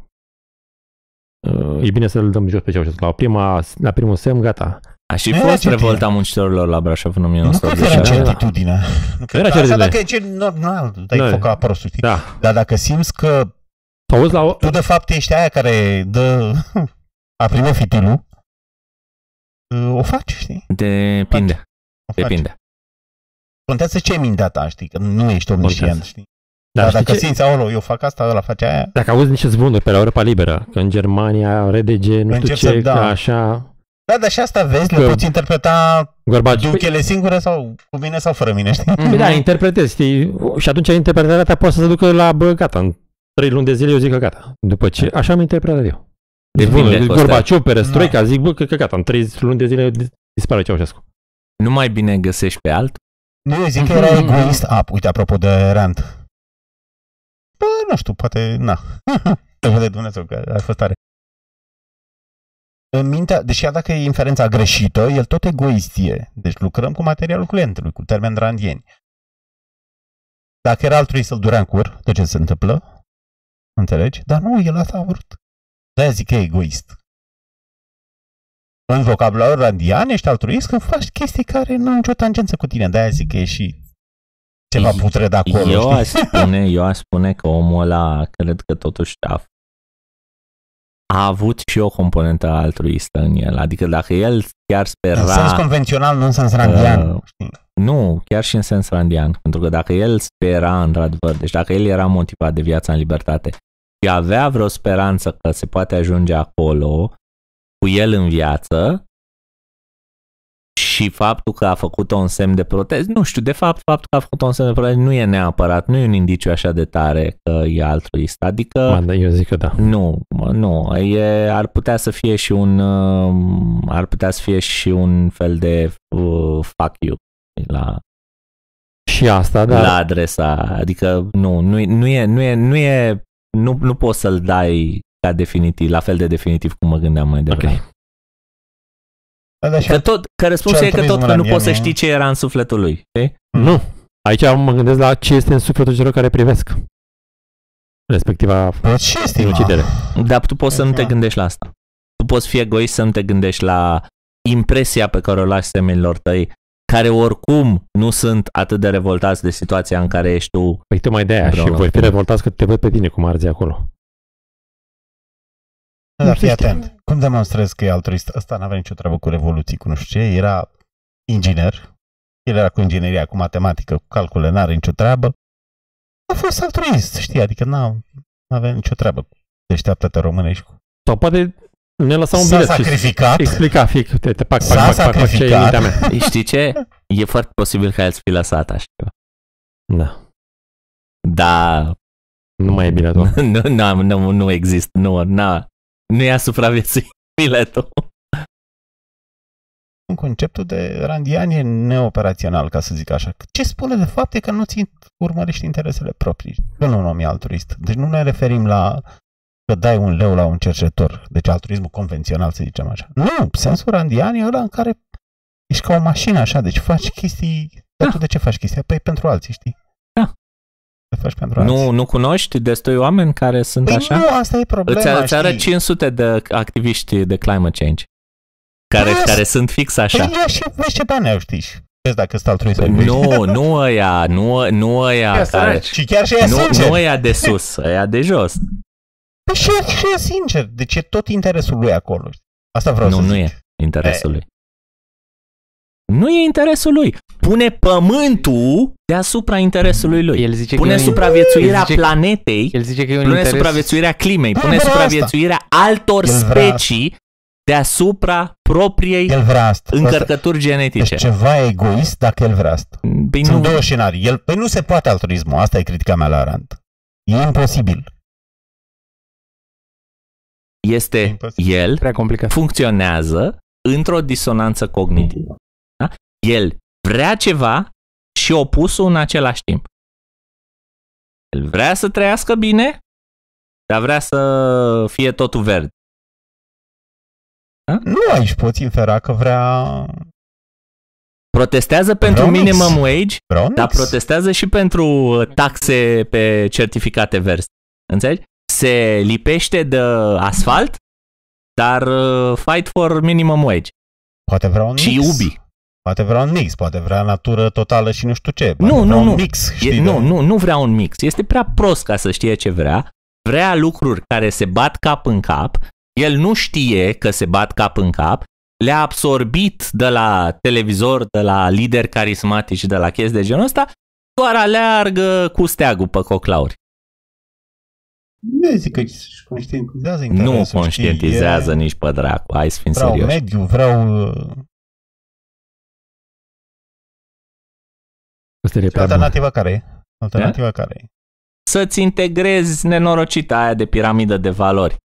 e bine să-l dăm jos pe Ceaușescu. La, prima, la primul semn, gata. A și Nu fost era revolta muncitorilor la Brașov în Nu cred că era 1987. Da. certitudine. Nu cred Era că- Asta certitudine. dacă e ce normal, dai Da. foc la prost, știi? Da. Dar dacă simți că S-au auzit la... tu de fapt ești aia care dă a primit fitilul, o faci, știi? Depinde, O faci. depinde. Contează ce e mintea ta, știi? Că nu ești omniscient, Contează. știi? Dar Dar știi dacă ce? simți, aolo, eu fac asta, ăla face aia, Dacă auzi niște zvonuri pe la Europa Liberă, că în Germania, RDG, nu știu Încep ce, să- că da. așa, da, dar și asta vezi, Că- le poți interpreta Gorbaciov. duchele singure sau cu mine sau fără mine, știi? Păi da, interpretezi, știi? Și atunci interpretarea ta poate să se ducă la, bă, gata, în trei luni de zile eu zic că gata. După ce, așa am interpretat eu. Deci, Depinde, bă, Costel. Gorbaciov, Perestroica, zic, bă, că, că gata, în trei luni de zile dispare Ceaușescu. Nu mai bine găsești pe alt? Nu, eu zic că era egoist. A, uite, apropo de Rand. Bă, nu știu, poate, na. Să vede Dumnezeu că a fost tare. În mintea, deși chiar dacă e inferența greșită, el tot egoist e. Deci lucrăm cu materialul clientului, cu termeni randieni. Dacă era altruist să-l durea în cur, de ce se întâmplă? Înțelegi? Dar nu, el asta a vrut. de zic că e egoist. În vocabularul randian ești altruist când faci chestii care nu au nicio tangență cu tine. De-aia zic că e și ceva putred acolo. Eu știi? aș spune, eu aș spune că omul ăla, cred că totuși a, a avut și o componentă altruistă în el. Adică dacă el chiar În sens spera... convențional, nu în sens randian. Uh, știi? Nu, chiar și în sens randian. Pentru că dacă el spera, într-adevăr, deci dacă el era motivat de viața în libertate și avea vreo speranță că se poate ajunge acolo cu el în viață și faptul că a făcut un semn de protest, nu știu, de fapt, faptul că a făcut un semn de protest nu e neapărat, nu e un indiciu așa de tare că e altruist. Adică Ma, da, eu zic că da. nu, mă, nu, e, ar putea să fie și un uh, ar putea să fie și un fel de uh, fuck you la, Și asta, dar la adresa, adică nu, nu, e- nu e, nu e, nu e, nu, nu poți să-l dai ca definitiv, la fel de definitiv cum mă gândeam mai devreme. Ok. Da, da, și Că tot, că răspunsul Ce e că tot altruism că nu randian poți să e? știi ce era în sufletul lui, știi? Nu. Aici mă gândesc la ce este în sufletul celor care privesc. Respectiva Bă, ce este, mă? sinucidere. Dar tu poți să nu te Da. gândești la asta. Tu poți fi egoist să nu te gândești la impresia pe care o lași semenilor tăi, care oricum nu sunt atât de revoltați de situația în care ești tu. Păi tocmai de aia și Împreună voi cu fi tine. revoltați că te văd pe tine cum arzi acolo. Da, Nu fii știu. atent. Cum demonstrezi că e altruist? Ăsta n-avea nicio treabă cu revoluții, cu nu știu ce. Era inginer. El era cu ingineria, cu matematică, cu calcule, n-are nicio treabă. A fost altruist, știi? Adică n-a, n-avea nicio treabă cu deșteaptă-te românești. cu- Sau poate ne lăsa un S-a bilet și sacrificat. explica, fic, te, te pac, S-a pac, pac, pac, pac, ce e în sacrificat. mintea mea. Știi ce? E foarte posibil ca el să fi lăsat așa ceva. Da. Da, Nu mai e biletul. nu, nu, nu, nu există, nu, na, nu i-a supraviețuit biletul. În conceptul de randian e neoperațional, ca să zic așa. Ce spune de fapt e că nu ți urmărești interesele proprii. Nu un om e altruist. Deci nu ne referim la că dai un leu la un cercetor. Deci altruismul convențional, să zicem așa. Nu, sensul randian e ăla în care ești ca o mașină așa, deci faci chestii... Dar tu de ce faci chestia? Păi pentru alții, știi? Da. Le faci pentru alții. Nu, nu cunoști destui oameni care sunt păi așa? nu, asta e problema, Îți, îți arăt știi? 500 de activiști de climate change care, Da, care sunt fix așa. Păi ia și vezi ce bani au, știi? Vezi dacă sunt altruist sau egoist. Nu, nu ăia, nu, nu ăia Ia care... săraci. Și chiar și ea Nu, sincer. nu ăia de sus, ăia de jos. Păi și, și e sincer, deci e tot interesul lui acolo. Asta vreau Nu, să nu zic. e interesul lui. Nu e interesul lui. Pune pământul deasupra interesului lui. El zice Pune că e un- supraviețuirea el zice- planetei, El zice că e un pune interes... supraviețuirea climei, Da, pune vrea supraviețuirea altor El vrea specii deasupra propriei El vrea asta. încărcături Asta, genetice. deci ceva egoist dacă el vrea asta. Păi Sunt nu, două scenarii. El, păi nu se poate altruismul. Asta e critica mea la Rand. E imposibil. E este imposibil. el Prea complicat. funcționează într-o disonanță cognitivă. Da? El vrea ceva și opusul în același timp. El vrea să trăiască bine, dar vrea să fie totul verde. Nu aici poți infera că vrea... Protestează pentru Vreau mix. minimum wage, vrea un dar mix. protestează și pentru uh, taxe pe certificate verzi. Înțelegi? Se lipește de asfalt, dar uh, fight for minimum wage. Poate vrea un Și mix. iubi. Poate vrea un mix, poate vrea natură totală și nu știu ce. Poate Nu, vrea nu, un nu. mix, E, știi, nu, de- nu, nu vrea un mix. Este prea prost ca să știe ce vrea. Vrea lucruri care se bat cap în cap. El nu știe că se bat cap în cap. Le-a absorbit de la televizor, de la lideri carismatici, de la chestii de genul ăsta, doar aleargă cu steagul pe coclauri. Nu zic că își conștientizează Nu interesul, conștientizează știi, nici pe dracu. Hai să fim e, Vreau serioși. mediu, vreau... Asta e Și prea bun. alternativa care e? Alternativa care e? Să-ți integrezi nenorocita aia de piramidă de valori.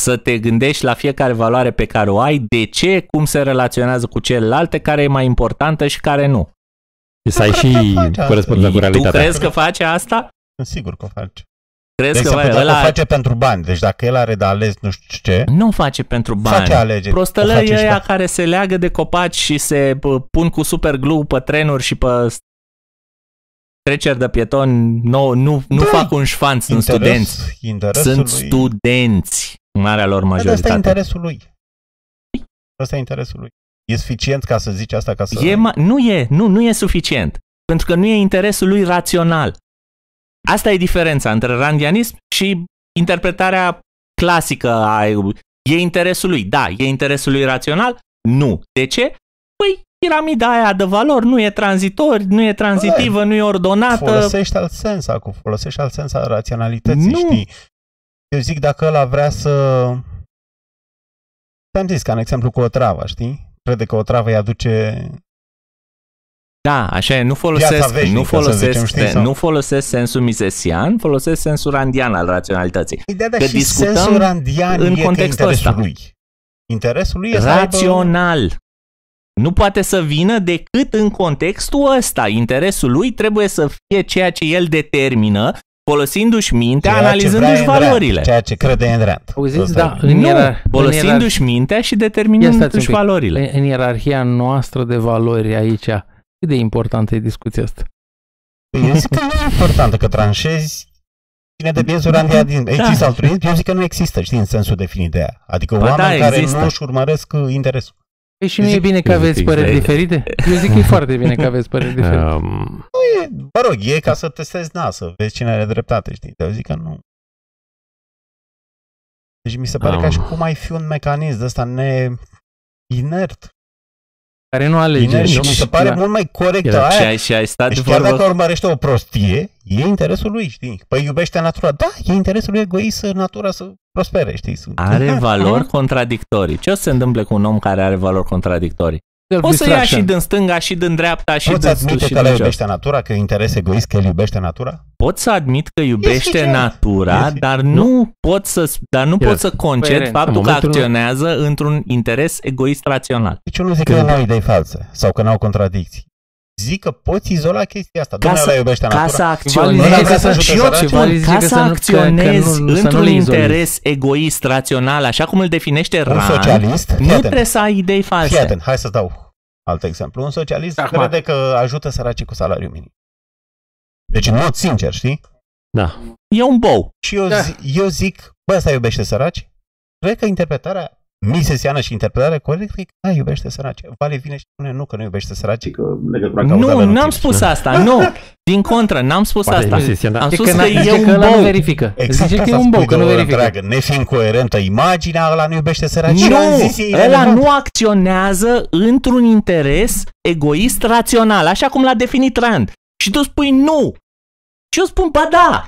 Să te gândești la fiecare valoare pe care o ai, de ce, cum se relaționează cu celelalte, care e mai importantă și care nu. Și să ai Nu cred și că face asta. corespondența cu Tu realitatea. crezi că face asta? Sunt sigur că o face. Crezi De că exemplu, vai, dacă o ăla face pentru bani, deci dacă el are de ales nu știu ce, nu face pentru bani. face alegeri. O Prostălăii face și ăia pe- care se leagă de copaci și se bă, pun cu super glue pe trenuri și pe treceri de pietoni, nu, nu, nu Da, fac un șfanț, sunt interes- studenți. Interesul Sunt lui. studenți, în marea lor Păi, Asta e majoritate. interesul lui. Asta e interesul lui. E suficient ca să zici asta ca să... E ma- nu e, nu, nu e suficient. Pentru că nu e interesul lui rațional. Asta e diferența între randianism și interpretarea clasică a e interesul lui. Da, e interesul lui rațional? Nu. De ce? Păi piramida aia de valori nu e tranzitor, nu e tranzitivă, nu e ordonată. Folosești alt sens acum, folosești alt sens al raționalității, Nu. știi? Eu zic dacă ăla vrea să... Te-am zis ca în exemplu cu o travă, știi? Crede că o travă îi aduce... Da, așa e, nu Viața folosesc, veșnică, nu să folosesc, zicem, știi, sau- nu folosesc sensul misesian, folosesc sensul randian al raționalității. Păi da, da, Că și discutăm sensul randian în e că contextul interesul ăsta. lui. Interesul lui e să aibă... rațional. Nu poate să vină decât în contextul ăsta. Interesul lui trebuie să fie ceea ce el determină, folosindu-și mintea, ceea ce analizându-și vrea Endrant, valorile. Ceea ce crede Endrant. Auziți, Asta da, e. în, nu, ierar- în, folosindu-și mintea și Ia stați un determinându-și pic. valorile. ierar- în ierarhia noastră de valori aici, cât de importantă e discuția asta? Eu zic că nu e importantă că tranșezi cine de piezul randian din există altruism, eu zic că nu există, știi, în sensul definit de aia. Adică Ba da, oameni care există. nu își urmăresc uh, interesul. Păi și nu Zic- e bine că eu zic aveți că păreri e- diferite? Eu zic că e foarte bine că aveți păreri diferite. Um, Nu e, mă rog, e ca să testezi na, să vezi cine are dreptate, știi? Dar eu zic că nu. Deci mi se pare Am- ca și cum ai fi un mecanism de ăsta ne inert. Care nu alege. Inert și nu? mi se pare Da. mult mai corect Era Și aia. ai, și ai stat de Deci chiar vorbă dacă urmărește o prostie, e interesul lui, știi? Păi iubește natura. Da, e interesul lui egoist să natura să prospere, știi? Să- are valori contradictorii. Ce o să se întâmple cu un om care are valori contradictorii? O să ia Self-destruction. și din stânga, și din dreapta, și Poți din sus, admite și că din el jos. iubește natura, că e interes egoist, că el iubește natura? Pot să admit că iubește suficient. natura, Este- dar nu pot să, dar nu Era pot să conced coerent. faptul În că momentul- acționează într-un interes egoist rațional. Deci eu nu zic Când- că nu au idei false sau că nu au contradicții. Zic că poți izola chestia asta. Ca Domnule, să- ăla iubește Ca natura. să Ăla acționezi, vrea să ca să, ajute și eu săracii. spun, Ăla zice ca că să să nu- că- că acționezi nu- să nu într-un le izolezi. interes egoist, rațional, așa cum îl definește Un Rand, socialist, nu fii atent, trebuie să ai idei fii false. atent, hai să dau alt exemplu. Un socialist Acum. crede că ajută săracii cu salariu minim. Deci în mod sincer, știi? da. E un bou. Și eu, Da. zi, eu zic, bă, ăsta iubește săraci? Cred că interpretarea misesiană și interpretarea corectă e că da, iubește săraci. Vale vine și spune nu că nu iubește săraci, că legătura cauzală Nu, n-am ține. spus asta, nu. Din contră, n-am spus Poate asta. Misia, da. Am E spus că, că n-a- e zice că un ăla nu bou. verifică. Exact Zice că e asta un bou, spui că de nu o oră verifică. întreagă. Nefiind coerentă imaginea, ăla nu iubește săraci. El a Nu, zis, e ăla irelevant. nu acționează într-un interes egoist rațional, așa cum l-a definit Rand. Și tu spui nu. Și eu spun, ba da,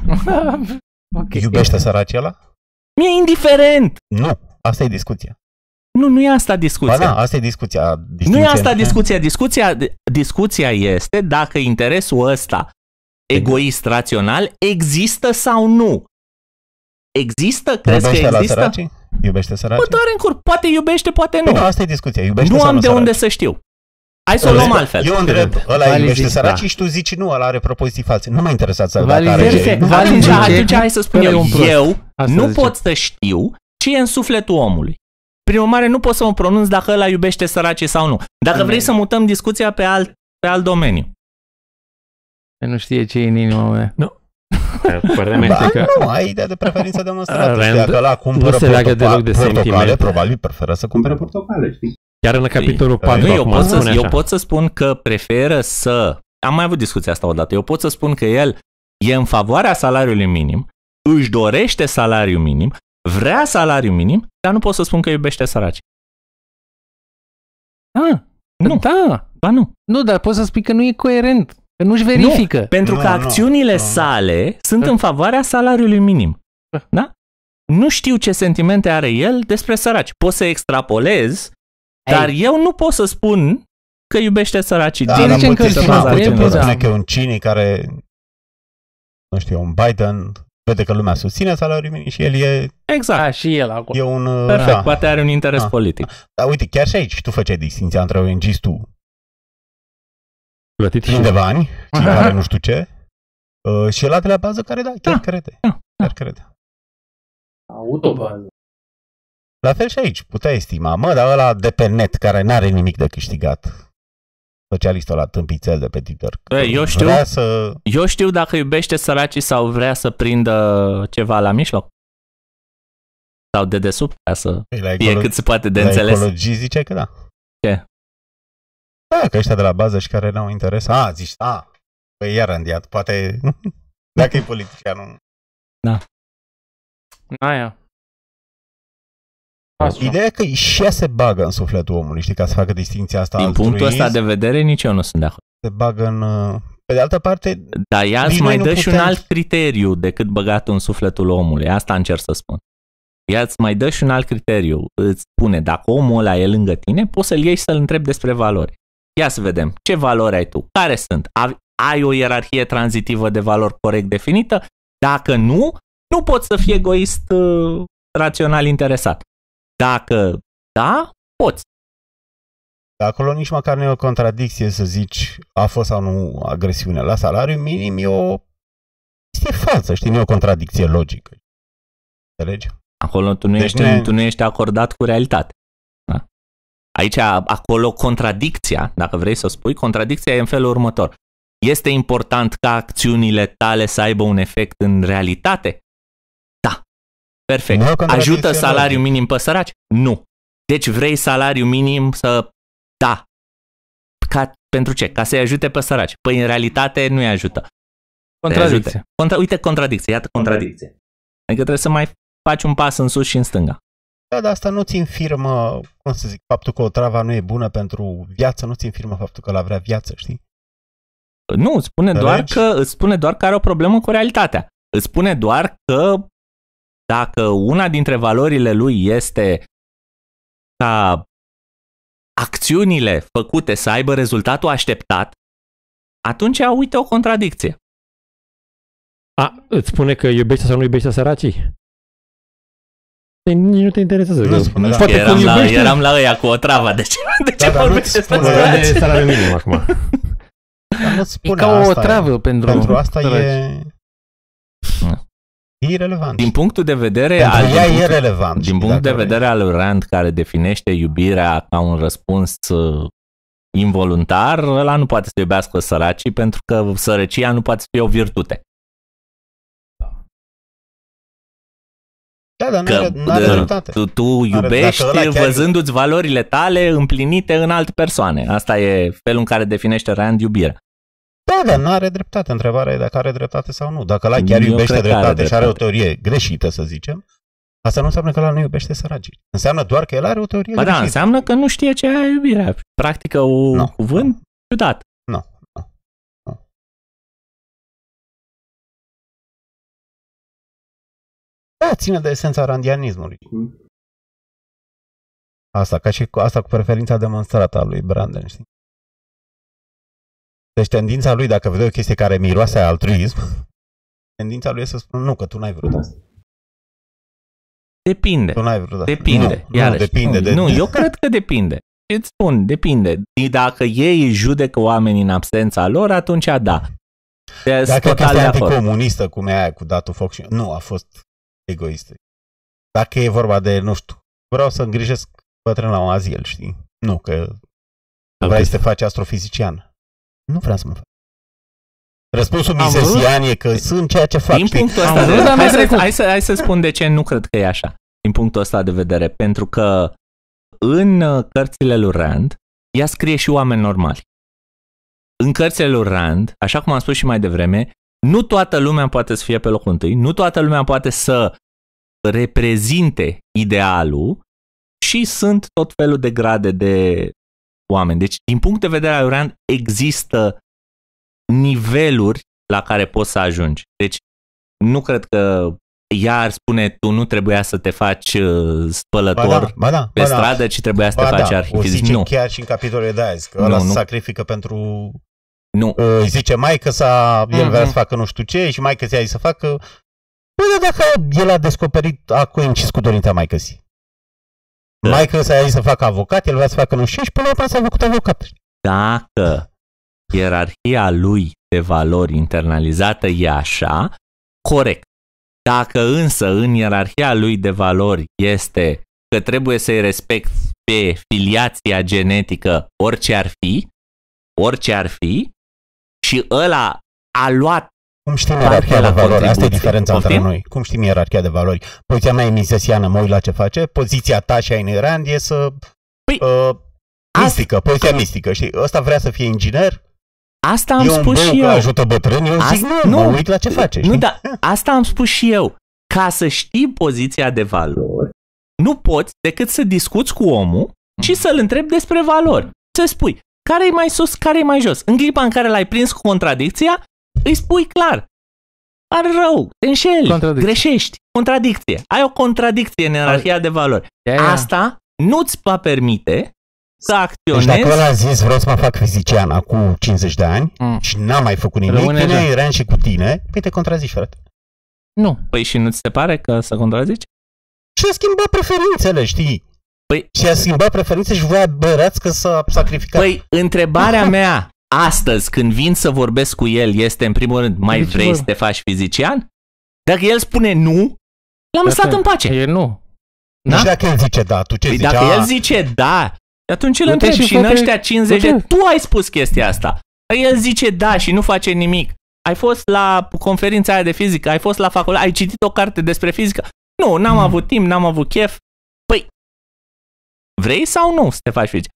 ok. Iubește săracii ăla? mi-e indiferent. Nu. Asta e discuția. Nu, nu e asta Ba discuția. da, asta e discuția. nu e Distinție asta între- discuția. discuția. Discuția este dacă interesul ăsta egoist, rațional, există sau nu. Există? Crezi că Iubește la există? săracii? Iubește Mă săracii? doare în cur. Poate iubește, poate Păi nu. nu, asta e discuția. Iubește Nu sau am de săracii? unde să știu. Hai să o luăm altfel. Eu întreb, ăla Vali iubește zice, săracii da. și tu zici nu, ăla are propoziții false. Nu mă interesează Vali dacă are... zice- Perfect. Vali Atunci, zice- atunci hai să spun Ăla e eu, un prost. eu Asta nu zice. pot să știu ce e în sufletul omului. Prin urmare, nu pot să mă pronunț dacă ăla iubește săracii sau nu. Dacă vrei să mutăm discuția pe alt, pe alt domeniu. Nu știe ce e în inima mea. Părerea mea Ba, este că nu, ai idee de preferință demonstrată. Rand și dacă ăla cumpără nu se leagă portoca- deloc de portocale, sentiment. probabil preferă să cumpere portocale, știi? Chiar în capitolul Păi, 4 Nu, eu acum pot, spune să, așa. eu pot să spun că preferă să... Am mai avut discuția asta odată. Eu pot să spun că el e în favoarea salariului minim, își dorește salariu minim, vrea salariu minim, dar nu pot să spun că iubește săraci. Ah, Nu. Da. Ba nu. Nu, dar poți să spui că nu e coerent. Că nu-și verifică. Pentru Nu, că nu, acțiunile nu. sale sunt în favoarea salariului minim. Da? Nu știu ce sentimente are el despre săraci. Pot să extrapolez, Ei. dar eu nu pot să spun că iubește săracii. Da, din dar zicem că puteți îl să spune, spune, trebuie, puteți da. spune că e un cinic care, nu știu, un Biden, vede că lumea susține salariul minim și el e, Exact. A, și el acolo. e un... uh, Perfect. da. Poate are un interes Da. politic. Dar uite, chiar și aici tu făceai distinția între ONG-istul plătit și plin de bani, cei care nu știu ce, uh, și ăla de la bază care, da, chiar Da, crede. da, Chiar crede. Autobază. La fel și aici, puteai estima, mă, dar ăla de pe net, care n-are nimic de câștigat, socialistul ăla tâmpițel de pe Twitter, că Ei, eu știu. vrea să... Eu știu dacă iubește săracii sau vrea să prindă ceva la mijloc. Sau de desubt, ca să La fie ecolo- cât se poate de la înțeles. ecologii zice că da. Ce? Da, că ăștia de la bază și care n-au interes. A, zici, a, păi iar îndiat, poate, dacă e politician, nu. Aia. Așa. Ideea e că și ea se bagă în sufletul omului, știi, ca să facă distinția asta Din punctul ăsta altruism, de vedere, nici eu nu sunt de acord. se bagă în... uh, Pe de altă parte, Dar ea Nici îți noi mai nu dă și un putem- alt criteriu decât băgatul în sufletul omului. Asta încerc să spun. Ea îți mai dă și un alt criteriu. Îți spune, dacă omul ăla e lângă tine, poți să-l iei și să-l întrebi despre valori. Ia să vedem, ce valori ai tu? Care sunt? Ai- Ai o ierarhie tranzitivă de valori corect definită? Dacă nu, nu poți să fii egoist uh, rațional interesat. Dacă da, poți. acolo nici măcar nu e o contradicție să zici a fost sau nu agresiune. La salariu minim e o chestie falsă, știi, nu e o contradicție logică. Înțelegi? Acolo tu nu, Deci ești, ne- tu nu ești acordat cu realitate. Da? Aici, acolo, contradicția, dacă vrei să spui, contradicția e în felul următor. Este important ca acțiunile tale să aibă un efect în realitate? Da. Perfect. Nu e o contradicție Ajută salariul logică. minim pe săraci? Nu. Deci vrei salariu minim să... Da. Ca, pentru ce? Ca să-i ajute pe săraci. Păi în realitate nu-i ajută. Să-i Contradicție. ajute. Contra, uite contradicție, iată contradicție. Adică trebuie să mai faci un pas în sus și în stânga. Da, dar asta nu ți infirmă, cum să zic, faptul că o trava nu e bună pentru viață, nu ți infirmă faptul că la vrea viață, știi? Nu, îți spune doar Înțelegi? că îți spune doar că are o problemă cu realitatea. Îți spune doar că dacă una dintre valorile lui este ca acțiunile făcute să aibă rezultatul așteptat, atunci uite o contradicție. A, îți spune că iubește sau nu iubește săracii? Păi nici nu te interesează. Nu că- spune, da. Poate că eram, la, iubește. eram la ăia cu o travă. De ce, de ce Da, dar nu-ți vorbești despre spune- Vorbeam de săraci? salariu minim acum. Dar nu-ți E spune ca o asta. travă pentru, Pentru asta săraci. e... E irrelevant. Din punctul de vedere Pentru al, ea din e punct- relevant. Din știi, punct de dacă vrei. vedere al lui Rand, care definește iubirea ca un răspuns uh, involuntar, ăla nu poate să iubească săracii pentru că sărăcia nu poate să fie o virtute. Da, dar nu Că are, n-are de- dreptate. Tu, tu iubești dacă ăla chiar- văzându-ți valorile tale împlinite în alte persoane. Asta e felul în care definește Rand iubirea. Da, dar nu are dreptate. Întrebarea e dacă are dreptate sau nu. Dacă la chiar Eu iubește cred că are dreptate și are o dreptate. teorie greșită, să zicem, asta nu înseamnă că la nu iubește săracii. Înseamnă doar că el are o teorie Ba da, greșită. înseamnă că nu știe ce e iubirea. Practică un Nu. cuvânt ciudat. Nu, nu, nu. Da, ține de esența randianismului. Asta, ca și cu, asta cu preferința demonstrată a lui Branden, știi? Deci tendința lui, dacă vede o chestie care miroase a altruism, tendința lui e să spună, nu, că tu n-ai vrut asta. Depinde. Tu n-ai vrut asta. Depinde. Nu, Iarăși. nu depinde. De, nu, eu cred că depinde. Și îți spun, depinde. Dacă ei judecă oamenii în absența lor, atunci da. Sunt Dacă total de chestia acord. anticomunistă, cum e aia cu datul foc și... Nu, a fost egoistă. Dacă e vorba de, nu știu, vreau să îngrijesc bătrân la un azil, știi? Nu, că vrei să te faci astrofizician. Nu vreau să mă fac. Răspunsul Am misesian e că sunt ceea ce fac, Din știi? punctul Am ăsta de văzut, vedere, dar hai, mi-a să, trecut. hai, să, hai să spun de ce nu cred că e așa. Din punctul ăsta de vedere. Pentru că în uh, cărțile lui Rand, ea scrie și oameni normali. În cărțile lui Rand, așa cum am spus și mai devreme, nu toată lumea poate să fie pe locul întâi, nu toată lumea poate să reprezinte idealul și sunt tot felul de grade de oameni. Deci, din punct de vedere al lui Rand, există niveluri la care poți să ajungi. Deci, nu cred că ea ar spune tu nu trebuia să te faci uh, Ba spălător da, ba da, pe ba da. stradă, ci trebuia să te Ba faci da, o arhivist. zice Nu, chiar și în capitolul de azi, că Nu, ăla se nu. sacrifică pentru... nu. uh, Îi zice mai că sa, el vrea Mhm. să facă nu știu ce și mai că ți-a zis să facă... Păi da, dacă el a descoperit, a coincis cu dorința mai căsi. Da. Mai că s-a zis să facă avocat, el vrea să facă nu știu ce și până la urmă s-a făcut avocat. Dacă ierarhia lui de valori internalizată e așa, corect. Dacă însă în ierarhia lui de valori este că trebuie să-i respect pe filiația genetică orice ar fi, orice ar fi, și ăla a luat Cum știm Partea ierarhia de la valori? Asta e contribuție. diferența între Poftim? noi. Cum știm ierarhia de valori? Poziția mea e misesiană, mă uit la ce face. Poziția ta și a Ayn Rand e să... Păi, uh, asta- mistică, poziția mistică, știi? Ăsta vrea să fie inginer, Asta am e un spus bou și că eu. ajută bătrâni, eu zic Asta- nu, mă nu. uit la ce face, Nu, știi? dar asta am spus și eu. Ca să știi poziția de valori, nu poți decât să discuți cu omul și să-l întrebi despre valori. Să spui care e mai sus, care e mai jos. În clipa în care l-ai prins cu contradicția, îi spui clar. Are rău, te înșeli, Contradicție. greșești, contradicție. Ai o contradicție în ierarhia de valori. De-aia- Asta nu-ți va permite să Deci acționezi. dacă ăla a zis vreau să mă fac fizician acum 50 de ani Mm. și n-am mai făcut nimic, Rămâne vine așa. Iran și cu tine, păi te contrazici, frate. Nu. Păi și nu ți se pare că să contrazici? Și a schimbat preferințele, știi? Păi- și a schimbat preferințe și voi bărați că s-a sacrificat. Păi, întrebarea mea astăzi, când vin să vorbesc cu el, este în primul rând, mai De ce vrei vor- să te faci fizician? Dacă el spune nu, l-am lăsat Asta- în pace. E nu. Deci da? dacă el zice da, tu ce Păi zici? dacă A, el zice da, atunci îl Du-te întreb și și în fă-te- ăștia 50 de... du-te. Tu ai spus chestia asta. Dacă el zice da și nu face nimic. Ai fost la conferința aia de fizică, ai fost la facultate, ai citit o carte despre fizică. Nu, n-am Mm. avut timp, n-am avut chef. Păi, vrei sau nu să te faci fizician?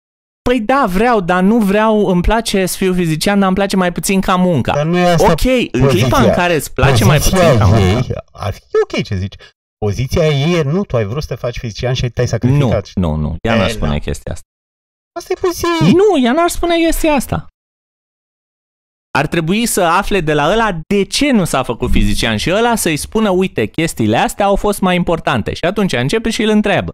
Păi da, vreau, dar nu vreau, îmi place să fiu fizician, dar îmi place mai puțin ca munca. Dar nu e asta Ok, în clipa poziția. în care îți place mai Poziția puțin ca ei, munca. ar fi ok ce zici. Poziția ei e nu, tu ai vrut să te faci fizician și te-ai Nu, sacrificat. nu, nu, ea E, n-ar da. spune chestia asta. Asta e poziția ei. Nu, ea n-ar spune chestia asta. Ar trebui să afle de la ăla de ce nu s-a făcut fizician și ăla să-i spună, uite, chestiile astea au fost mai importante. Și atunci începe și îl întreabă.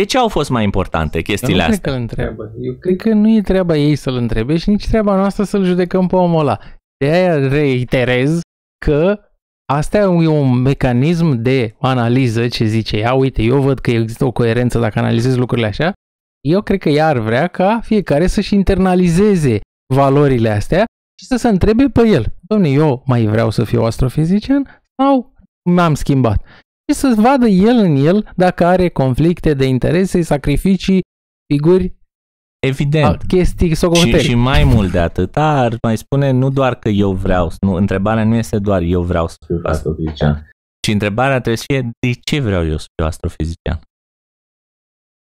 De ce au fost mai importante Eu chestiile nu cred astea? că îl întreabă. Eu cred că nu e treaba ei să-l întrebe și nici treaba noastră să-l judecăm pe omul ăla. De aia reiterez că asta e un mecanism de analiză ce zice ea. Uite, eu văd că există o coerență dacă analizez lucrurile așa. Eu cred că ea ar vrea ca fiecare să-și internalizeze valorile astea și să se întrebe pe el. Domne, eu mai vreau să fiu astrofizician sau m-am schimbat? Și să vadă el în el dacă are conflicte de interese, sacrificii, figuri, Evident. a, chestii, Și, socoteri. și mai mult de atât, ar mai spune nu doar că eu vreau, nu, întrebarea nu este doar eu vreau să fiu astrofizician, ci întrebarea trebuie să fie de ce vreau eu să fiu astrofizician.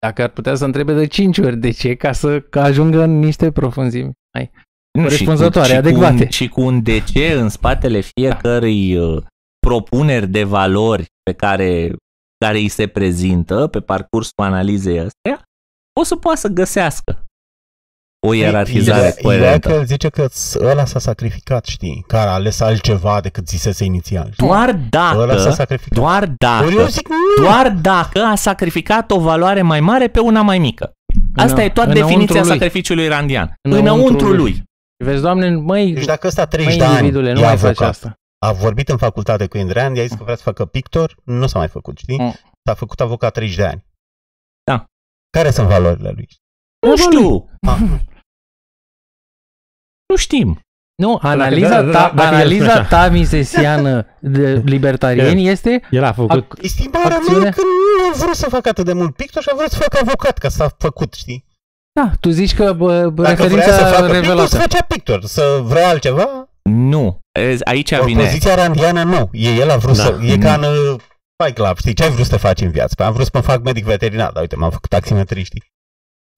Dacă ar putea să întrebe de 5 ori de ce, ca să ca ajungă în niște profunzimi. Hai. Nu, Corespunzătoare, și cu, adecvate. Și cu, un, și cu un de ce în spatele fiecărui uh, propuneri de valori pe care, care îi se prezintă pe parcursul analizei astea, o să poată să găsească o ierarhizare Ideea- ideea coerentă. că el zice că ț- ăla s-a sacrificat, știi? Care a ales altceva decât zisese inițial. știi? Doar Ăla s-a dacă, sacrificat. doar Ori dacă, eu zic, nu. doar dacă a sacrificat o valoare mai mare pe una mai mică. Asta Înă- e toată înăuntru definiția lui. sacrificiului randian. Înăuntru Înăuntru lui. lui. Și vezi, doamne, măi, Deci dacă ăsta 30 măi de ani individule, nu e mai faci avocat, asta. A vorbit în facultate cu Indrean, i-a zis că vrea să facă pictor, nu s-a mai făcut, știi? Mm. S-a făcut avocat 30 de ani. Da. Care sunt valorile lui? Nu Treaba știu, Ah, nu știm. Nu, analiza da, da, ta, dacă el analiza spune așa. ta misesiană de libertarieni este El a făcut... Estimarea Acțiune. mea că nu a vrut să facă atât de mult pictor și a vrut să facă avocat, ca s-a făcut, știi? Da, tu zici că bă, Dacă vrea să referința facă pictor, să revelată. facea pictor. Să vrea altceva, Nu. E, Aici vine. Opoziția randiană nu. E, el a vrut Da. să... E ca în uh, Fight Club, știi? Ce ai vrut să faci în viață? Păi am vrut să mă fac medic veterinar, dar uite, m-am făcut taximetrist, știi?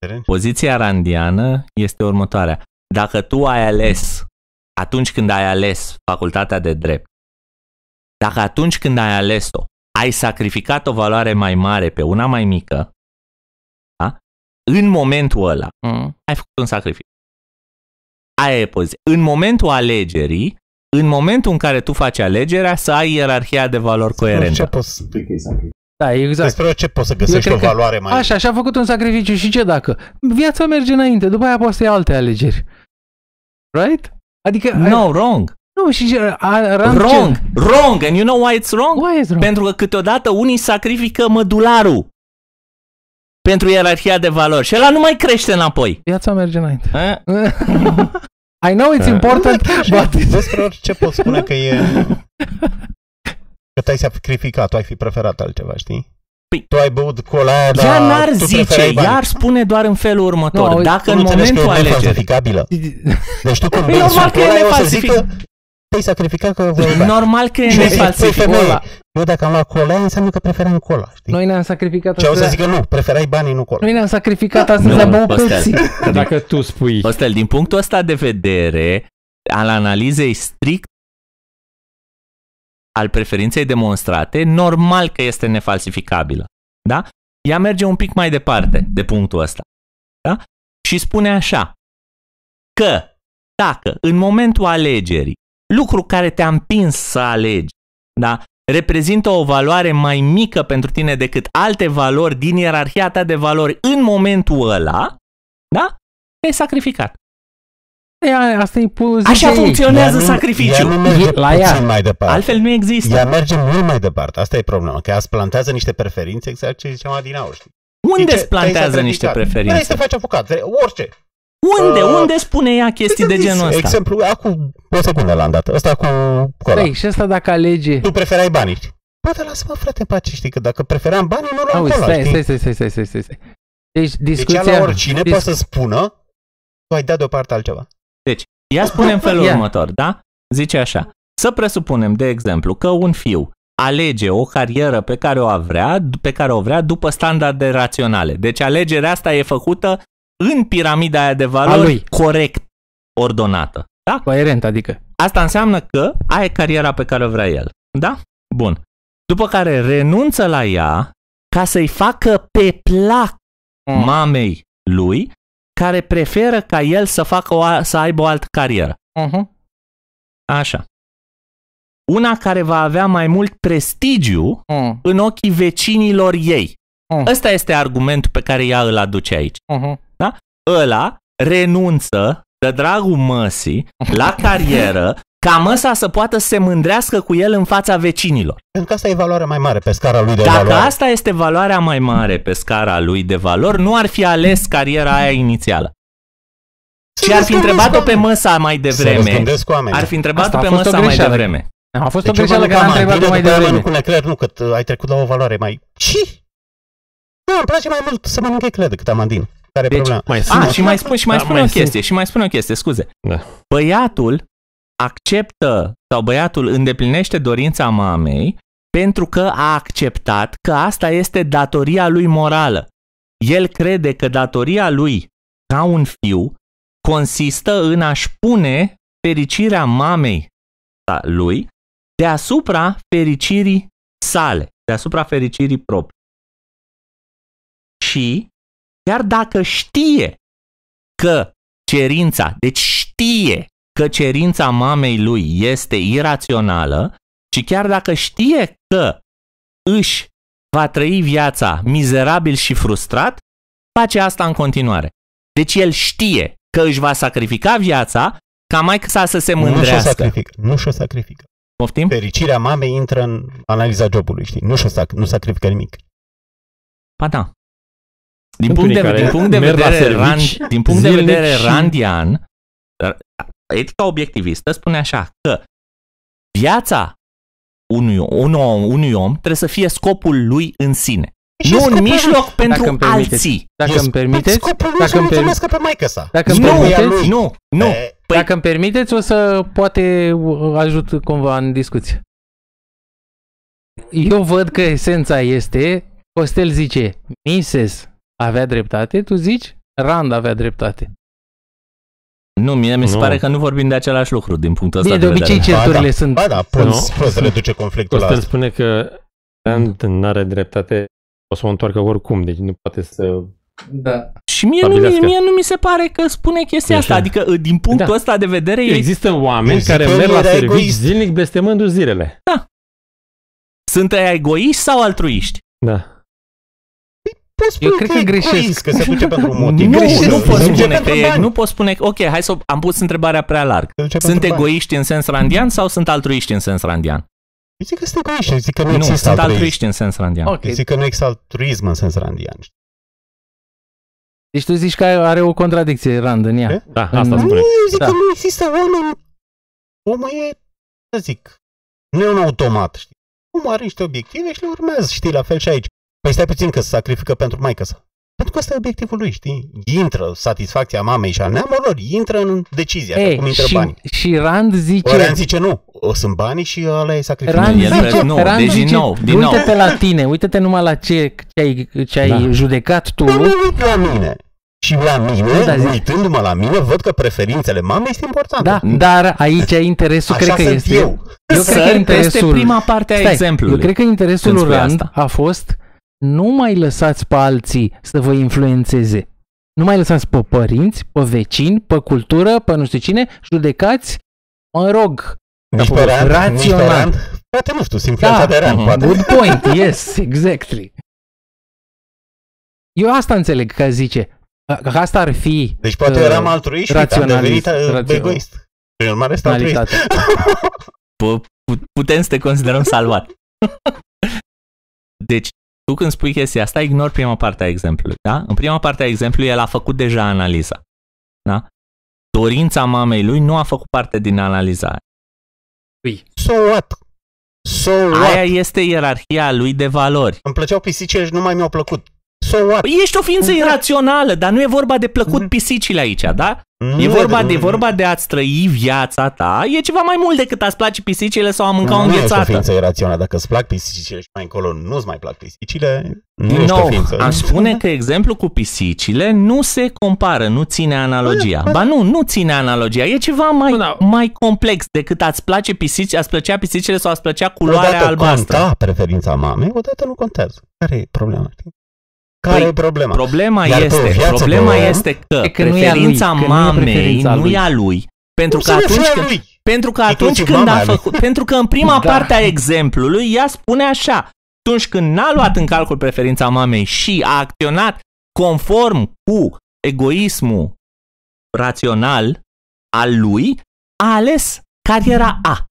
Înțelegi? Poziția randiană este următoarea. Dacă tu ai ales, atunci când ai ales facultatea de drept, dacă atunci când ai ales-o, ai sacrificat o valoare mai mare pe una mai mică, da? în momentul ăla, Mm. ai făcut un sacrificiu. Aia e poziția. În momentul alegerii, în momentul în care tu faci alegerea, să ai ierarhia de valori Ce coerentă. poți să spui că e sacrificiu? Da, exact. Despre ce poți să găsești Eu o cred că- valoare mai... Așa, și a făcut un sacrificiu și ce dacă? Viața merge înainte, după aia poți să iei alte alegeri. Right? Adică... No, wrong. Nu, și ce- a, Ram Wrong. Ce? Wrong. And you know why it's wrong? Why is wrong? Pentru că câteodată unii sacrifică mădularul pentru ierarhia de valori și ăla nu mai crește înapoi. Viața merge înainte. Eh? I know it's important, but... Despre orice poți spune că e... Că te-ai sacrificat, tu ai fi preferat altceva, știi? Păi- tu ai băut cola aia, dar Ea n-ar tu zice, preferai banii. iar spune doar în felul următor. Nu, Dacă Tu în nu înțelegi că momentul e alegerii nefalsificabilă. Deci tu când E bei normal sucul că e ăla, eu o să nefalsific- zic că te-ai sacrificat că vrei bani. Normal că e Și o să zic, păi, nefalsific. femeie, cola. Eu dacă am luat cola, aia înseamnă că preferam cola, știi? Noi ne-am sacrificat Și o să astăzi. zic că nu, preferai banii, nu cola. Noi ne-am sacrificat astăzi Nu, la băut Costel. Pepsi. Că dacă tu spui... Costel, din punctul ăsta de vedere, al analizei strict al preferinței demonstrate, normal că este nefalsificabilă. Da? Ea merge un pic mai departe de punctul ăsta. Da? Și spune așa, că dacă în momentul alegerii, lucru care te-a împins să alegi, da, reprezintă o valoare mai mică pentru tine decât alte valori din ierarhia ta de valori în momentul ăla, da? Te-ai sacrificat. Ea, asta e poziția Așa ei. funcționează Ea nu- sacrificiul. Ea nu merge E- la ea. puțin mai departe. Altfel nu există. Ea merge mult mai departe. Asta e problema. Că ea îți plantează niște preferințe, exact ce ziceam Adinaur, știi? Unde Zice, îți plantează te-ai niște sacrificat. Vrei preferințe? să faci avocat, vrei, orice. Unde? Uh, Unde spune ea chestii de Ți-am zis, genul ăsta? Exemplu, acum o secundă l-am dat. Ăsta cu cola. Păi, și asta dacă alege... Tu preferai banii, știi? Bă, dar lasă-mă, frate, în pace, știi? Că dacă preferam banii, nu luam Auzi, cola, stai, știi? stai, stai, stai, stai, stai, stai. Deci Deci ea discuția... la oricine dis- poate să spună tu ai dat deoparte altceva. Ea spune în felul Ia. următor, da? Zice așa. Să presupunem, de exemplu, că un fiu alege o carieră pe care o vrea, pe care o vrea după standarde raționale. Deci alegerea asta e făcută în piramida aia de A valori lui. corect ordonată. Da? Coerent, adică. Asta înseamnă că aia e cariera pe care o vrea el. Da? Bun. După care renunță la ea ca să-i facă pe plac Mm. mamei lui, care preferă ca el să facă o, a- să aibă o altă carieră. Uh-huh. Așa. Una care va avea mai mult prestigiu Mm. în ochii vecinilor ei. Mm. Ăsta este argumentul pe care ea îl aduce aici. Uh-huh. Ăla renunță de dragul măsii la carieră ca măsa să poată să se mândrească cu el în fața vecinilor. Pentru că asta e valoarea mai mare pe scara lui de Dacă valoare. asta este valoarea mai mare pe scara lui de valori, nu ar fi ales cariera aia inițială. Să Și ar fi răspundesc întrebat-o pe oamenii. măsa mai Să devreme. răspundesc cu oamenii. Ar fi întrebat-o Asta a pe fost o măsa mai greșeală. devreme. A fost Deci o eu greșeală mă că n-am duc la întrebat mai Mandile, după aia devreme. mănânc un ecler, nu, că uh, ai trecut la o valoare mai... Ce? Nu, îmi place mai mult să mănânc ecler decât amandin. Care e Deci, problema? Mai A, sunt. și mai spun, și mai Da, spun mai o sunt. chestie, și mai spun o chestie, scuze. Da. Băiatul acceptă sau băiatul îndeplinește dorința mamei pentru că a acceptat că asta este datoria lui morală. El crede că datoria lui ca un fiu consistă în a-și pune fericirea mamei sa- lui deasupra fericirii sale, deasupra fericirii proprii. Și chiar dacă știe că cerința, deci știe că cerința mamei lui este irațională și chiar dacă știe că își va trăi viața mizerabil și frustrat, face asta în continuare. Deci el știe că își va sacrifica viața ca mai sa să se Nu și-o mândrească. sacrifică. Nu și-o sacrifică. Poftim? Fericirea mamei intră în analiza jobului, știi? Nu și-o sac- nu sacrifică nimic. Ba da. Din Sunt punct de, unii care din punct de merg la vedere, servici rand, din punct de zilnic vedere și- randian, dar etica obiectivistă spune așa că viața unui, un om, unui om trebuie să fie scopul lui în sine. Și nu scopul în lui. mijloc pentru îmi permiteți. alții. Dacă E îmi permiteți, Scopul lui dacă să îmi permi- mulțumească pe maică sa. Dacă îmi Nu, permiteți, nu, nu. E, Păi- dacă îmi permiteți, o să poate uh, ajut cumva în discuție. Eu văd că esența este, Costel zice, Mises avea dreptate, tu zici, Rand avea dreptate. Nu, mie mi se Nu. pare că nu vorbim de același lucru din punctul ăsta Bine, de de obicei vedere. certurile Ba da, sunt... Ba da, Nu. poți, poți reduce conflictul Costel ăsta. spune că Rand nu are dreptate, o să o întoarcă oricum, deci nu poate să... Da. Și mie nu, mie, Stabilească. mie nu mi se pare că spune chestia E asta. așa. Adică din punctul Da. ăsta de vedere ei Există oameni Eu zic care că merg la era servici egoist. zilnic blestemându-și zilele. sunt ăia egoiști sau altruiști? Da. Poți Eu spune cred că e greșesc. egoist, Că se duce pentru un motiv. Nu, Greșesc. nu Se pot duce spune pentru că e, bani. nu pot spune că, ok, hai să am pus întrebarea prea larg. Se duce Sunt pentru bani. egoiști în sens randian sau sunt altruiști în sens randian? Eu zic că sunt egoiști, eu zic că nu, Nu, există sunt altruism. altruiști în sens randian. Ok. Eu zic că nu există altruism în sens randian. Deci tu zici că are o contradicție, Rand, în ea. Ce? Da, asta În- Nu, spune. eu zic Da. că nu există oameni. Omul e, să zic, nu e un automat, știi? Omul are niște obiective și le urmează, știi, la fel și aici. Păi stai puțin că se sacrifică pentru maică sa. Pentru că ăsta e obiectivul lui, știi? Intră satisfacția mamei și a neamurilor, intră în decizia, așa Ei, cum intră și, banii. și Rand zice... Ori zice nu, o sunt banii și ăla e sacrificiul. Rand El zice, vrea- nu, Rand deci din zice, nou, din nou. uite-te la tine, uite-te numai la ce, ce ai, ce ai Da. judecat tu. Dar mă uit la mine. Și la mine, Da, zic. uitându-mă la mine, văd că preferințele mamei este importante. Da, dar aici interesul Așa cred că sunt este... eu. Eu cred că Sări peste interesul... prima parte a Stai, exemplului. eu cred că interesul când lui spui Rand asta. a fost nu mai lăsați pe alții să vă influențeze. Nu mai lăsați pe părinți, pe vecini, pe cultură, pe nu știu cine, judecați, mă rog, Nici Ca pe Rand, nici pe rațional. Rand. Poate nu știu, sunt influențat Da. de Rand, Mhm. poate. Good point, yes, exactly. Eu asta înțeleg că zice. Că asta ar fi Deci poate uh, eram altruist și am raționalist, devenit uh, rațional. egoist. Prin urmare, este altruist. personalitate. Pu- pu- putem să te considerăm salvat. Deci, tu când spui chestia asta, ignori prima parte a exemplului, da? În prima parte a exemplului, el a făcut deja analiza, da? Dorința mamei lui nu a făcut parte din analiza aia. So what? So what? Aia este ierarhia lui de valori. Îmi plăceau pisicile și nu mai mi-au plăcut. So what? Păi ești o ființă irațională, dar nu e vorba de plăcut Mhm. pisicile aici, da? Nu E vorba, nu- de, vorba de a-ți trăi viața ta, e ceva mai mult decât a-ți place pisicile sau a mânca o nu ești o înghețată. ființă irațională. Dacă îți plac pisicile și mai încolo nu-ți mai plac pisicile, nu Din ești o nou, ființă. aș spune că exemplul cu pisicile nu se compară, nu ține analogia. Ba nu, nu ține analogia, e ceva mai, Nu, da. mai complex decât a-ți place pisici, a-ți plăcea pisicile sau a-ți plăcea culoarea odată albastră. conta preferința mamei, odată nu contează. Care e problema? Știi? Care Păi, e problema? Problema Iar pe o este, viață problema pe om, este că, e că nu e a lui, preferința că nu e mamei preferința nu lui. e a lui. Pentru Cum că să nu fie atunci a când, lui? pentru că atunci Inclusiv când mama a a lui. făcut, pentru că în prima Da. parte a exemplului ea spune așa, atunci când n-a luat în calcul preferința mamei și a acționat conform cu egoismul rațional al lui, a ales cariera A.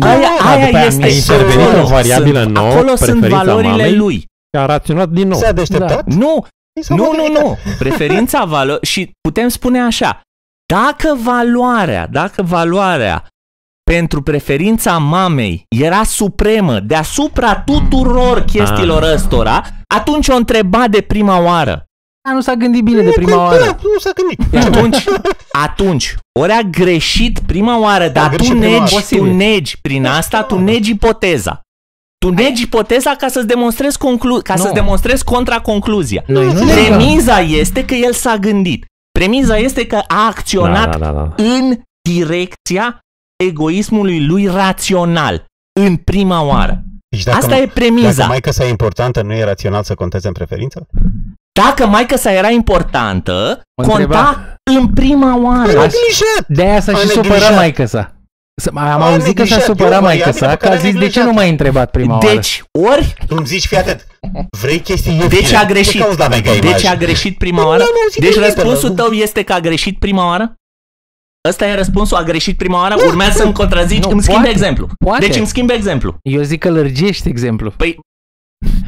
Aia, Da, aia după aia este a intervenit acolo o variabilă sunt, nouă, acolo sunt preferința valorile mamei. lui. Și a raționat din nou. S-a deșteptat? Nu, S-a nu, nu, modificat. nu. Preferința valo- și putem spune așa, dacă valoarea, dacă valoarea pentru preferința mamei era supremă deasupra tuturor chestiilor Ah. ăstora, atunci o întreba de prima oară. A, nu s-a gândit bine de prima Da, oară. Nu s-a gândit. Atunci, atunci, ori a greșit prima oară, dar tu greșit prima oară. negi, tu Posibil. negi prin asta, tu negi ipoteza. Tu negi ipoteza ca să-ți demonstrezi, conclu- ca Nu. să-ți demonstrezi contraconcluzia. Noi nu negăm. Premiza este că el s-a gândit. Premiza este că a acționat Da, da, da, da. în direcția egoismului lui rațional. În prima oară. Deci dacă, Asta e Dacă premiza. maica sa e importantă, nu e rațional să conteze în preferință? Dacă maica sa era importantă, O conta întreba. în prima oară. A neglijat! De-aia s-a A și neglijat. supărat maică sa. Am A auzit că s-a neglijat. E supărat o maică variabilă sa, pe că a care a zis de ce neglijat. nu m-ai întrebat prima oară. Deci, ori, Tu îmi zici, fii atent, vrei chestii ieftine? deci a Ce greșit. cauți la mega Deci imagine? a greșit prima Nu, oară. n-am auzit Deci nimic, răspunsul bă. tău este că a greșit prima oară? Ăsta e răspunsul, a greșit prima oară? Urmează să-mi contrazici, Nu, îmi schimb poate. exemplu. Poate. Deci îmi schimb exemplu. Eu zic că lărgești exemplu. Păi,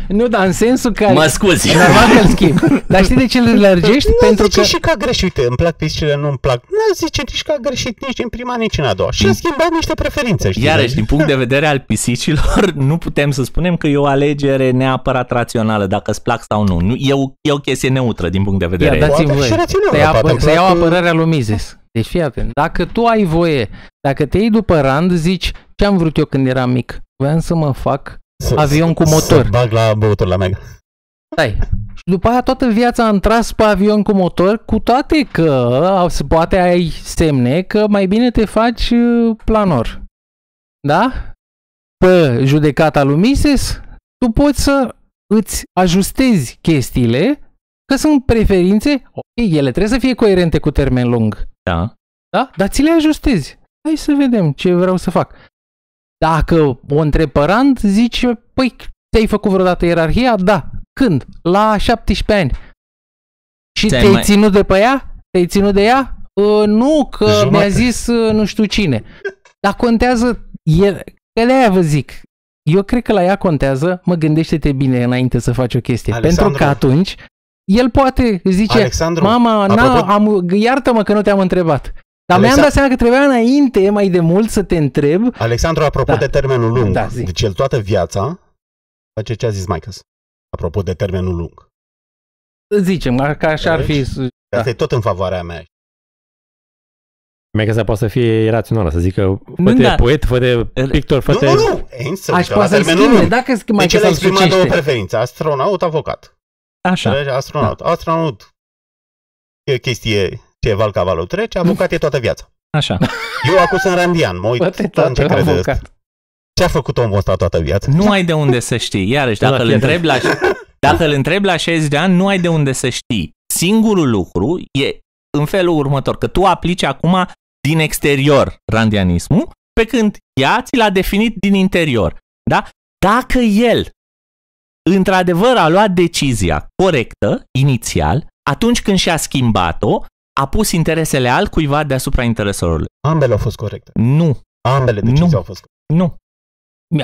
Nu, dar în sensul că... Mă scuzi. E normal că îl schimbi. Dar știi de ce îl lărgești? Nu Pentru zice că... și că a greșit. Uite, îmi plac pisicile, nu-mi plac. Nu zice nici că a greșit nici în prima, nici în a doua. Și a schimbat niște preferințe, știi? Iarăși, din punct de vedere al pisicilor, nu putem să spunem că e o alegere neapărat rațională, dacă îți plac sau nu. nu e, o, e o chestie neutră din punct de vedere. Ia, dați-mi Poate voie. și rațională, Să, ia, poate îmi să iau plac, apărarea lui Mises. Deci fii atent. Dacă tu ai voie, dacă te iei după rand, zici ce am vrut eu când eram mic. Voiam să mă fac să- avion cu să- motor. Să bag la băutură la mega. Stai. Și după aia toată viața am tras pe avion cu motor, cu toate că se poate ai semne că mai bine te faci uh, planor. Da? Pe judecata lui Mises, tu poți să îți ajustezi chestiile, că sunt preferințe, ok, ele trebuie să fie coerente cu termen lung, Da. da? Dar ți le ajustezi. Hai să vedem ce vreau să fac. Dacă o întreb pe rand, zici, păi, ți-ai făcut vreodată ierarhia? Da. Când? La 17 ani. Și Ți-ai te-ai mai- ținut de pe ea? Te-ai ținut de ea? Uh, nu, că Jumate. mi-a zis uh, nu știu cine. Dar contează, el, că de-aia vă zic, eu cred că la ea contează, mă gândește-te bine înainte să faci o chestie. Alexandru. Pentru că atunci, el poate zice, Alexandru, mama, na, apropo- am, iartă-mă că nu te-am întrebat. Dar mi-am Alexa- dat seama că trebuia înainte, mai de mult, să te întreb. Alexandru, apropo Da. de termenul lung, Da, zi. deci el toată viața face ce a zis Micas. Apropo de termenul lung. Zicem, că așa ar fi. Da. Asta e tot în favoarea mea. Mega să poate să fie irațională, să zică, fă da. poet, fă pictor, fă Nu, nu, nu! Ei, să Aș duce la poate să-l termenul schimbe, lung. dacă schimbi mai Deci el a să-l exprimat două sucește. preferințe. Astronaut, avocat. Așa. Înțelegi? Astronaut. Astronaut e chestie ce val cavalul trece, avocat e toată viața. Așa. Eu acum sunt randian, mă uit Poate în tată, ce crede ăsta. avocat. Ce a făcut omul ăsta toată viața? Nu ai de unde să știi. Iarăși, Da, dacă îl fii întrebi la, dacă îl întrebi la 60 de ani, nu ai de unde să știi. Singurul lucru e în felul următor, că tu aplici acum din exterior randianismul, pe când ea ți l-a definit din interior. Da? Dacă el într-adevăr a luat decizia corectă, inițial, atunci când și-a schimbat-o, a pus interesele altcuiva deasupra intereselor lui. Ambele au fost corecte. Nu, Ambele decizii Nu. au fost nu.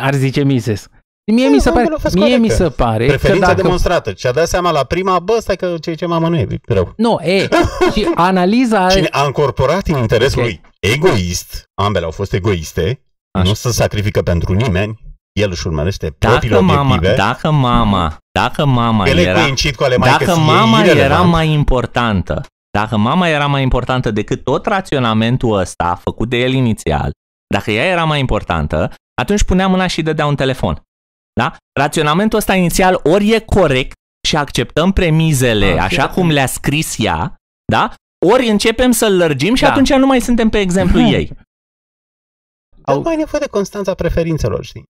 Ar zice Mises. Mie, Nu, mi se pare, ambele au fost mie mi corecte. se pare că Preferința dacă... demonstrată. Și-a dat seama la prima, bă, stai că ce ce mama nu e rău. Nu, e, și analiza... Cine a încorporat în interesul Ok. lui egoist, ambele au fost egoiste, Așa. nu se sacrifică pentru nimeni, el își urmărește propriile Dacă mama, obiective, dacă mama, dacă mama ele era, coincid cu ale maicăsii, dacă e mama era irelevant. mai importantă, dacă mama era mai importantă decât tot raționamentul ăsta făcut de el inițial, dacă ea era mai importantă, atunci punea mâna și dădea un telefon. Da? Raționamentul ăsta inițial ori e corect și acceptăm premizele Ah, așa fii cum le-a scris ea, da? ori începem să-l lărgim și Da. atunci nu mai suntem pe exemplu ei. Dar Au- nu ai nevoie de constanța preferințelor, știi?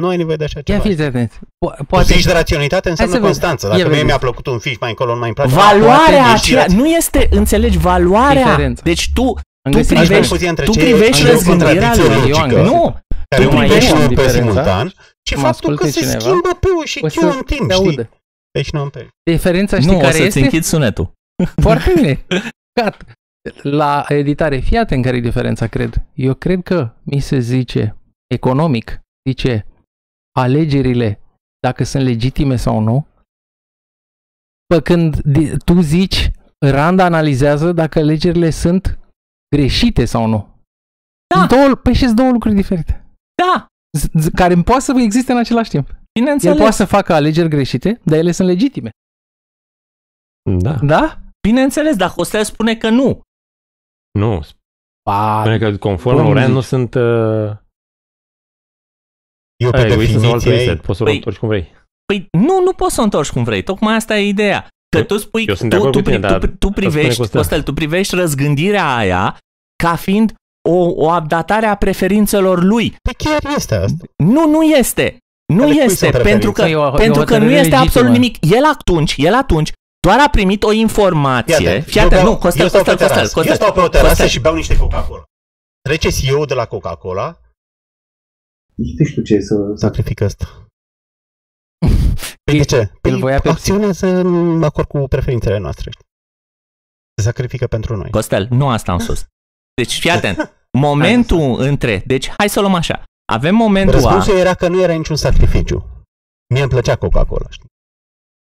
Nu ai nevoie de așa Ia ceva. fiți atenți. Po- Poate... poate... Zici de raționalitate înseamnă să vedem. constanță. Ia Dacă mie vedem. mi-a plăcut un fiș mai încolo, nu mai îmi place. Valoarea poate ești aceea, rațional. nu este, înțelegi, valoarea. Diferență. Deci tu, Am tu găsit Faci privești- confuzia între tu ce privești și o răzgândirea contradicție lui. Eu am logică, găsit. nu, care tu nu mai privești ești pe diferența, simultan și mă faptul că asculte se cineva, schimbă pe și o Q să în timp, te știi? audă. Deci nu în pe. Diferența știi nu, o care să-ți este? închid sunetul. Foarte bine. Cat. La editare, fii atent care e diferența, cred. Eu cred că mi se zice, economic, zice alegerile, dacă sunt legitime sau nu, pe când di- tu zici, Rand analizează dacă alegerile sunt greșite sau nu. Da. Două, păi și două lucruri diferite. Da, Z- z- care poate să existe în același timp. El bineînțeles. poate să facă alegeri greșite, dar ele sunt legitime. Da, Da? Bineînțeles, dar Costel spune că nu. nu. Ba, Spune că conform Cum Loren zici? nu sunt uh, Eu pe egoiste sau definiție, altruiste. Poți să o Păi, întorci cum vrei. Păi nu, nu poți să o întorci cum vrei. Tocmai asta e ideea. Că Eu- tu spui, eu sunt tu, de acord tu, cu tine, pri- dar tu, tu spune privești, Costel. Costel, tu privești răzgândirea aia ca fiind o, o updatare a preferințelor lui. Păi chiar este asta. Nu, nu este. Nu Ale cui este, sunt pentru că, preferințe? E o- e o pentru că nu hotărâre este legitimă. absolut nimic. El atunci, el atunci doar a primit o informație. Iată, Fii eu atent, beau- nu, Costel, eu stau Costel, pe Costel, terasă. Eu Costel. stau pe o terasă Costel. și beau niște Coca-Cola. Trece CEO de la Coca-Cola, Știi tu ce e să... sacrifică asta. Păi de ce? Păi voia Pepsi. acționează în acord cu preferințele noastre. știi? Se sacrifică pentru noi. Costel, nu asta am spus. Deci fii atent. Momentul între, deci hai să o luăm așa. Avem momentul A. Răspunsul era că nu era niciun sacrificiu. Mie îmi plăcea Coca-Cola, știi?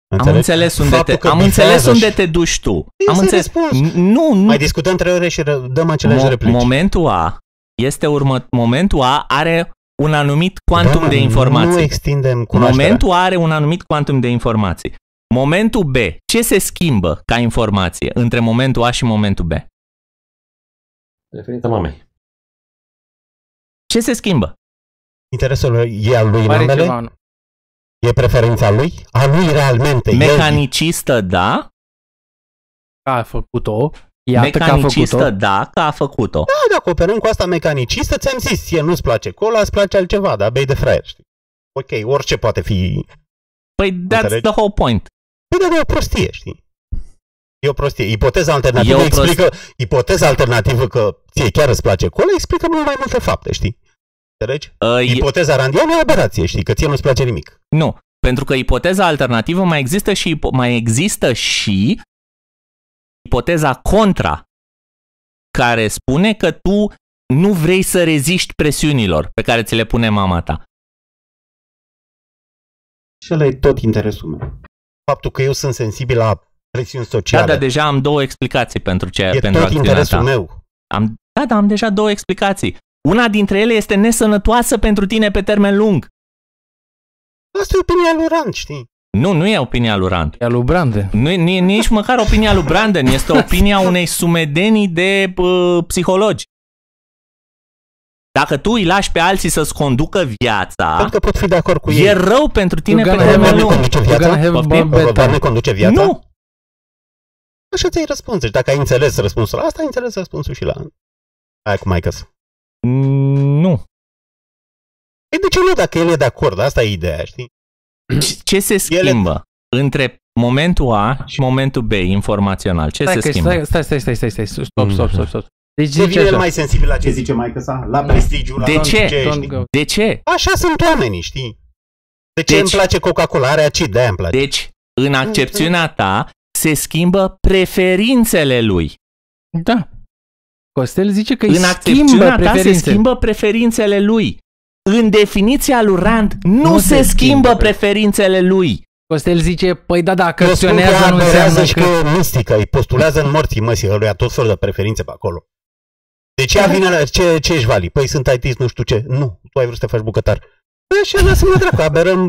Am Înțelegi? înțeles unde Faptul te, că am bifează înțeles și- unde te duci tu. Am Este înțeles. răspuns. Nu, nu. Mai discutăm trei ore și ră- dăm aceleași Mo- replici. momentul A este urmă, momentul A are un anumit quantum Doamne, de informații. Nu extindem cunoașterea. Momentul A are un anumit quantum de informații. Momentul B, ce se schimbă ca informație între momentul A și momentul B? Referința mamei. Ce se schimbă? Interesul e al lui în Pare ambele? ceva, nu? E preferința lui? A lui realmente. El- Mecanicistă, da. Că a făcut-o. Iată că a Mecanicistă, făcut-o. da, că a făcut-o. Da, dacă operăm cu asta mecanicistă, ți-am zis, ție nu-ți place cola, îți place altceva, dar bei de fraier, știi? Ok, orice poate fi... Păi that's Înțelegi? the whole point. Păi, dar e o prostie, știi? E o prostie. Ipoteza alternativă E o explică... Ipoteza alternativă că ție chiar îți place cola explică mult mai multe fapte, știi? Înțelegi? Uh, e- Ipoteza randiană e o aberație, știi? Că ție nu-ți place nimic. Nu, pentru că ipoteza alternativă mai există și ipo- mai există și ipoteza contra care spune că tu nu vrei să reziști presiunilor pe care ți le pune mama ta. Și ăla e tot interesul meu. Faptul că eu sunt sensibil la presiuni Da, sociale. dar deja am două explicații pentru ce e pentru tot acțiunea interesul ta. meu. Am, da, da, am deja două explicații. Una dintre ele este nesănătoasă pentru tine pe termen lung. Asta e opinia lui Rand, știi? Nu, nu e opinia lui Rand. E a lui Brande. Nu, e- nu e nici măcar opinia lui Brandon, este opinia unei sumedeni de uh, psihologi. Dacă tu îi lași pe alții să-ți conducă viața, Cred că pot fi de acord cu e ei. rău pentru tine pe You're gonna have termen a- lung. conduce You're viața? gonna have Poftim? a bad Doar ne time. conduce viața? Nu, Așa ți-ai răspuns. Deci dacă ai înțeles răspunsul la asta, ai înțeles răspunsul și la aia cu maică nu. Păi de ce nu dacă el e de acord? Asta e ideea, știi? Ce- Ce se schimbă între momentul A și momentul B informațional? Ce Stai, se că, schimbă? stai, stai, stai, stai, stai, stai, stop, stop, stop, stop. Deci zice Devine el așa. mai sensibil la ce zice maică sa? La prestigiu, la De nu ce? știu Don't știi? go. De ce? Așa sunt oamenii, știi? De ce Deci- îmi place Coca-Cola? Are acid, de-aia îmi place. Deci, în accepțiunea ta, se schimbă preferințele lui. Da. Costel zice că îi În schimbă accepțiunea ta se preferințe. schimbă preferințele lui. În definiția lui Rand, nu, Nu se, se schimbă schimbă preferințele lui. Costel zice, păi da, dacă Eu spun că acționează nu aberează înseamnă și că... că e mistică, îi postulează în morții măsii ăluia tot felul de preferințe pe acolo. De ce ea vine la... Ce, ce ești vali? Păi sunt IT, nu știu ce. Nu, tu ai vrut să te faci bucătar. Păi așa lasă-mă dracu, aberăm...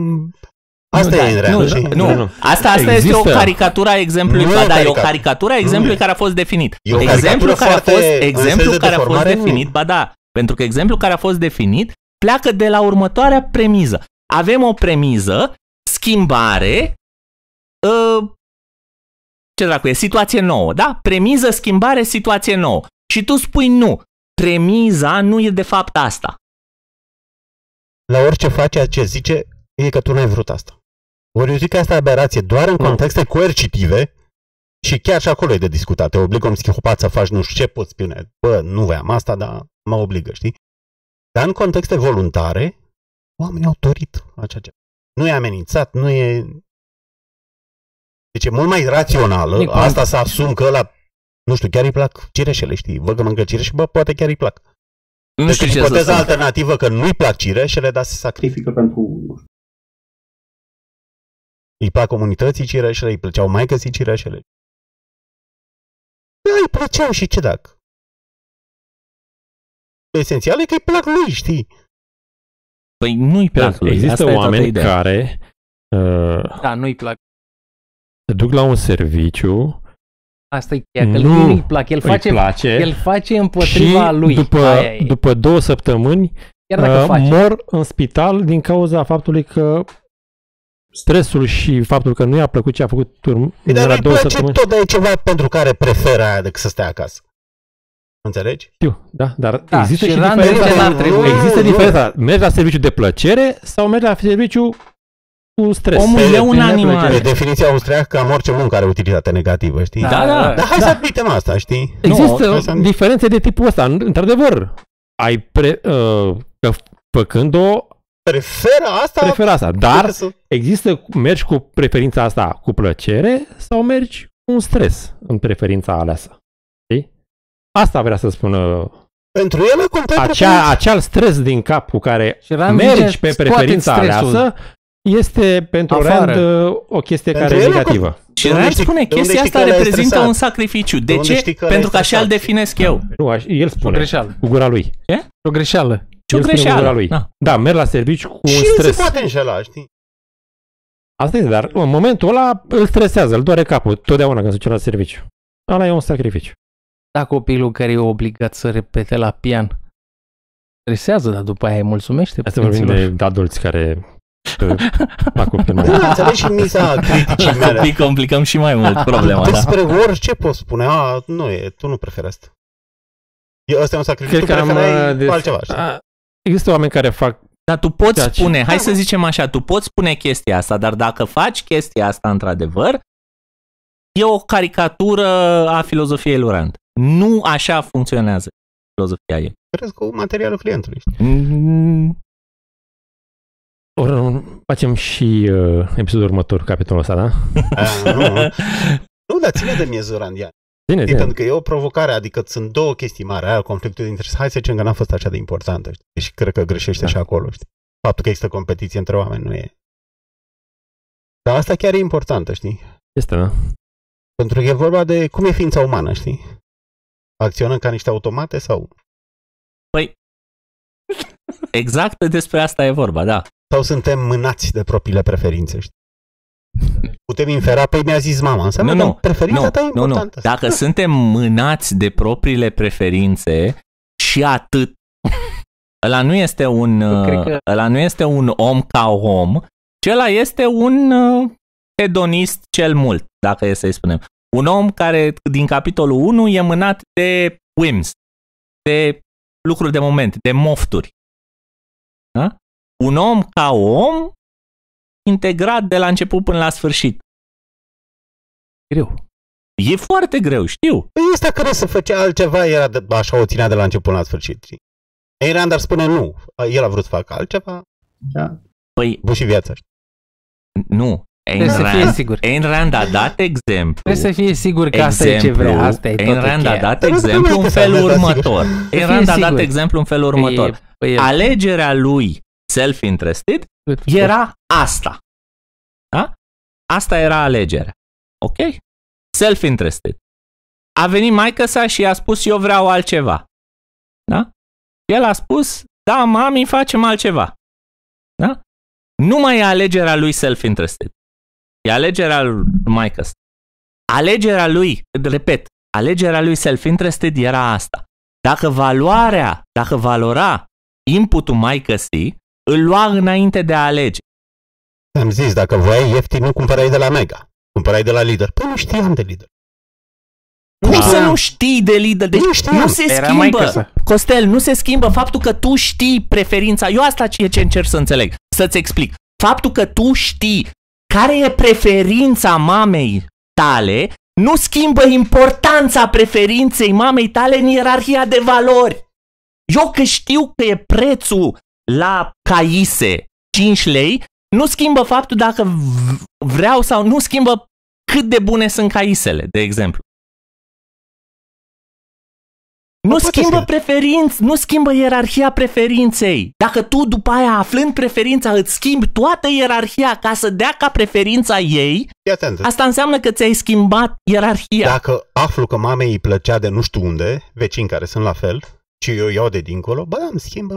Asta nu, e în real, nu, știi? nu, nu. Asta, asta este Există. o caricatură a exemplului. Nu e Ba, o da, e o caricatură. caricatură a Nu exemplului e. care a fost definit. E o Exemplul caricatură care a foarte- fost, în exemplul sens de care a fost deformare, nu e. definit, ba da, pentru că exemplul care a fost definit pleacă de la următoarea premiză. Avem o premiză, schimbare, uh, ce dracu e, situație nouă, da? Premiză, schimbare, situație nouă. Și tu spui nu. Premiza nu e de fapt asta. La orice face, ce zice, e că tu n-ai vrut asta. Ori eu zic că asta e aberație doar în Nu. contexte coercitive și chiar și acolo e de discutat. Te obligă un psihopat să faci nu știu ce, poți spune, bă, nu voiam asta, dar mă obligă, știi? Dar în contexte voluntare, oamenii au dorit acea ceva. Nu e amenințat, nu e... Deci e mult mai rațională Nicu, asta să asum că ăla, nu știu, chiar îi plac cireșele, știi? Văd că mănâncă cireșe, bă, poate chiar îi plac. Nu deci știu ce să ipoteza spun. alternativă că nu-i plac cireșele, dar se sacrifică pentru... nu știu. Îi plac comunității cireșele, îi plăceau mai găsi cireșele. Da, îi plăceau și ce dacă? Esențial e că îi plac lui, știi? Păi nu-i plac lui. Există Asta e toată oameni ideea. care uh, Da, nu-i plac. se duc la un serviciu, Asta e chiar, că Nu. lui nu-i plac. El îi face, place el face împotriva și lui. după, Aia e. după două săptămâni Chiar dacă uh, face. mor în spital din cauza faptului că stresul și faptul că nu i-a plăcut ce a făcut urm- Păi, Dar la îi două place săptămâni. tot, dar e ceva pentru care preferă aia decât să stea acasă. Înțelegi? Știu, da, dar Da, există și și, Rand diferența. zice n-ar Nu, trebui. Există nu. diferența. Mergi la serviciu de plăcere sau mergi la serviciu cu stres? Omul Pe- e un pe animal. Pe definiția austriacă, cam orice muncă are utilitate negativă, știi? Da, da. Dar hai să admitem asta, știi? Există hai să- diferențe de tipul ăsta. Într-adevăr, ai pre, uh, că făcând-o, Preferă asta? prefer asta. Dar decât să- există, mergi cu preferința asta cu plăcere sau mergi cu un stres în preferința aleasă. Știi? Asta vrea să spună. Pentru el contează Acea, acel stres din cap cu care Și Rand mergi zice, pe scoate-ți preferința stresul. aleasă este pentru Afară. Rand uh, o chestie Pentru care e el, negativă. Și De unde Rand știi- spune, de unde chestia știi asta că ăla e reprezintă stresat? un sacrificiu. De, unde ce? știi că ăla e Pentru că așa îl stresat? definesc eu. Nu, aș- el O spune greșeală. cu gura lui. O greșeală. Ce o El spune cu greșeală. gura lui. Da. Da, merg la serviciu cu un Și el stres. se poate înșela, știi? Asta e, dar în momentul ăla îl stresează, îl doare capul totdeauna când se duce la serviciu. Ăla e un sacrificiu. Da, copilul care e obligat să repete la pian. Stresează, dar după aia îi mulțumește. Asta vorbim părinților. de adulți care uh, la copil mai Da, înțelegi și miza criticii Un mele. pic complicăm și mai mult problema, da. Despre orice poți spune, a, nu e, tu nu preferi asta. E, ăsta e un sacrificiu, Cred tu că am... preferai uh, des- altceva. știi? A, Există oameni care fac Dar tu poți Ceea ce- spune, hai să zicem așa, tu poți spune chestia asta, dar dacă faci chestia asta într-adevăr, e o caricatură a filozofiei lui Rand. Nu așa funcționează filozofia ei. Crezi cu materialul clientului. știi? Mm, Or, facem și uh, episodul următor, capitolul ăsta, da? A, nu, nu, dar ține de miezul randian. Bine, Știi, bine. pentru că e o provocare, adică sunt două chestii mari, aia conflictul de interes. Hai să zicem că n-a fost așa de importantă, știi? Și cred că greșește Da. și acolo, știi? Faptul că există competiție între oameni nu e. Dar asta chiar e importantă, știi? Este, da? Pentru că e vorba de cum e ființa umană, știi? Acționăm ca niște automate sau, exact despre asta e vorba, da. sau suntem mânați de propriile preferințe, știi? Putem infera, păi mi-a zis mama, înseamnă Nu, că nu, preferința Nu, ta e nu, nu. importantă. Dacă suntem mânați de propriile preferințe și atât, ăla nu este un, Eu cred uh, că- ăla nu este un om ca om, ci ăla este un uh, hedonist cel mult, dacă e să-i spunem. Un om care din capitolul 1 e mânat de whims, de lucruri de moment, de mofturi. Da? Un om ca om integrat de la început până la sfârșit. Greu. E foarte greu, știu. Păi ăsta care să făcea altceva, era de, așa o ținea de la început la sfârșit. știi? Eiran dar spune nu, el a vrut să facă altceva, Da. Păi, bu și viața. știi? nu. Ayn Trebuie să fie Rand, sigur. Ayn Rand a dat exemplu. Trebuie să fie sigur că asta e ce vrea. Asta e Ayn tot Rand a cheia. dat Dar nu exemplu trebuie în să felul aveți, da, următor. fie Ayn Rand a dat sigur. exemplu în felul următor. E- păi e- Alegerea lui self-interested era asta. Da? Asta era alegerea. Ok? Self-interested. A venit maică sa și a spus eu vreau altceva. Da? El a spus, da, mami, facem altceva. Da? Nu mai e alegerea lui self-interested. E alegerea lui maică sa. Alegerea lui, repet, alegerea lui self-interested era asta. Dacă valoarea, dacă valora inputul maică îl lua înainte de a alege. Am zis, dacă voiai ieftin, nu cumpărai de la Mega. Cumpărai de la lider. Păi nu știam de lider. Cum Da. să nu știi de lider? Deci Nu știam. nu se Era schimbă. maică-sa. Costel, nu se schimbă faptul că tu știi preferința. Eu asta e ce încerc să înțeleg, să-ți explic. Faptul că tu știi care e preferința mamei tale nu schimbă importanța preferinței mamei tale în ierarhia de valori. Eu că știu că e prețul la caise 5 lei, nu schimbă faptul dacă v- vreau sau nu schimbă cât de bune sunt caisele, de exemplu. Nu poate schimbă schimba. preferinți, nu schimbă ierarhia preferinței. Dacă tu după aia, aflând preferința, îți schimbi toată ierarhia ca să dea ca preferința ei, Fii atent. asta înseamnă că ți-ai schimbat ierarhia. Dacă aflu că mamei îi plăcea de nu știu unde, vecini care sunt la fel, și eu iau de dincolo, bă, îmi schimbă.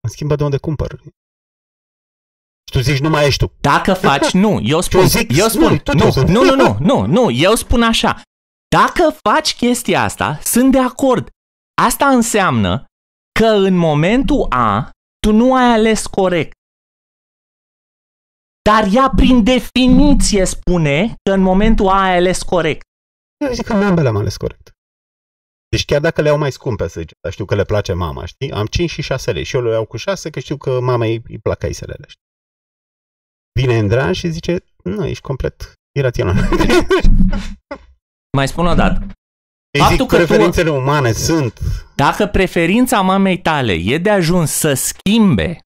Îmi schimbă de unde cumpăr. Și tu zici, nu mai ești tu. Dacă faci, nu, eu spun, Eu zic, eu spun, nu, tot nu, eu sunt. nu, nu, nu, nu, nu, eu spun așa. Dacă faci chestia asta, sunt de acord. Asta înseamnă că în momentul A, tu nu ai ales corect. Dar ea, prin definiție, spune că în momentul A ai ales corect. Eu zic că ambele am ales corect. Deci chiar dacă le iau mai scumpe, să zic, dar știu că le place mama, știi? Am 5 și 6 lei și eu le iau cu 6 că știu că mamei îi plac caiselele, știi? Vine Andran și zice, nu, ești complet irațional. Mai spun o dată. Îi Faptul zic, că tu- preferințele umane sunt Dacă preferința mamei tale e de ajuns să schimbe,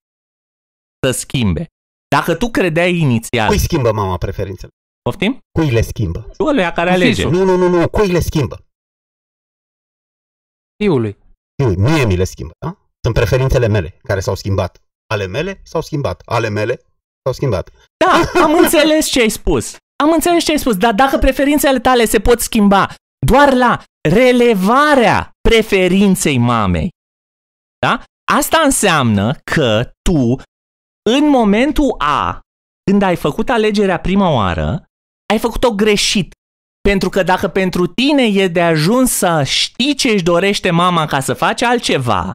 să schimbe, dacă tu credeai inițial, Cui schimbă mama preferințele? poftim? Cui le schimbă? Și ăluia care alege. Nu, nu, nu, nu, cui le schimbă? Fiului. Eu, mie mi le schimbă, da? Sunt preferințele mele care s-au schimbat. Ale mele s-au schimbat. Ale mele s-au schimbat. Da, am înțeles ce ai spus. Am înțeles ce ai spus, dar dacă preferințele tale se pot schimba doar la relevarea preferinței mamei, da? Asta înseamnă că tu, în momentul A, când ai făcut alegerea prima oară, ai făcut-o greșit. Pentru că dacă pentru tine e de ajuns să știi ce își dorește mama ca să faci altceva,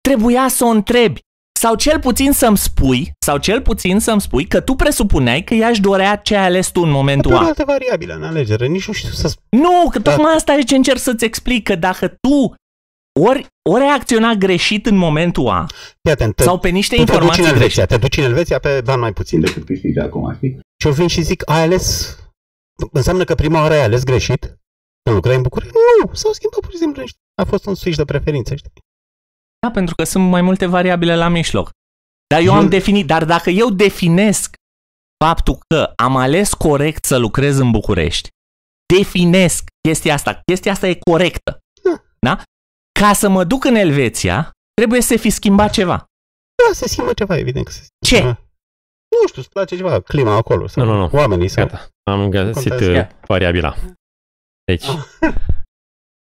trebuia să o întrebi. Sau cel puțin să-mi spui, sau cel puțin să-mi spui că tu presupuneai că ea își dorea ce ai ales tu în momentul Apar A. alte variabile în alegere. Nici nu știu să spun. Nu, că Da. tocmai asta e ce încerc să-ți explic, că dacă tu ori, ori ai acționat greșit în momentul A, Fii atent, te, sau pe niște tu te duci în informații Elveția, greșite. te duci în Elveția pe bani mai puțin decât Cât câștigi acum, știi? Și eu vin și zic, ai ales... Înseamnă că prima oară ai ales greșit? Când lucrai în București? Nu, s-au schimbat pur și simplu. niște- A fost un switch de preferințe, știi? Da, pentru că sunt mai multe variabile la mijloc. Dar eu am Eu- definit, dar dacă eu definesc faptul că am ales corect să lucrez în București, definesc chestia asta, chestia asta e corectă, Da. da? Ca să mă duc în Elveția, trebuie să fi schimbat ceva. Da, se schimbă ceva, evident că se schimbă Ce? ceva. Nu știu, îți place ceva, clima acolo, sau Nu, nu, nu. oamenii, sau... Gata, am găsit Contează. uh, variabila. Deci, Ah.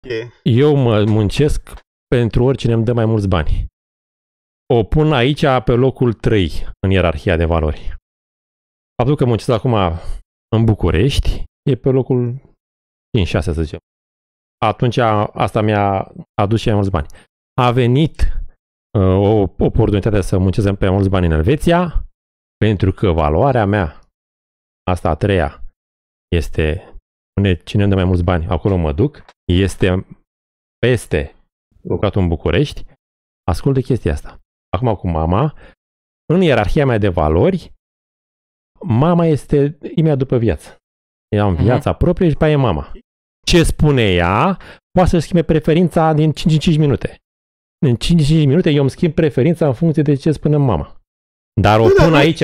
E, eu mă muncesc pentru oricine îmi dă mai mulți bani. O pun aici pe locul 3 în ierarhia de valori. Faptul că muncesc acum în București e pe locul 5-6, să zicem. Atunci a- asta mi-a adus și mai mulți bani. A venit uh, o oportunitate să muncesc pe mai mulți bani în Elveția, pentru că valoarea mea, asta a treia, este unde cine îmi dă mai mulți bani, acolo mă duc, este peste lucratul în București, ascult de chestia asta. Acum cu mama, în ierarhia mea de valori, mama este imediat după viață. Eu am Mhm. viața proprie și pe aia e mama. Ce spune ea, poate să schimbe preferința din 5 în 5 minute. În 5 în 5 minute eu îmi schimb preferința în funcție de ce spune mama. Dar o Nu, dar pun nu- aici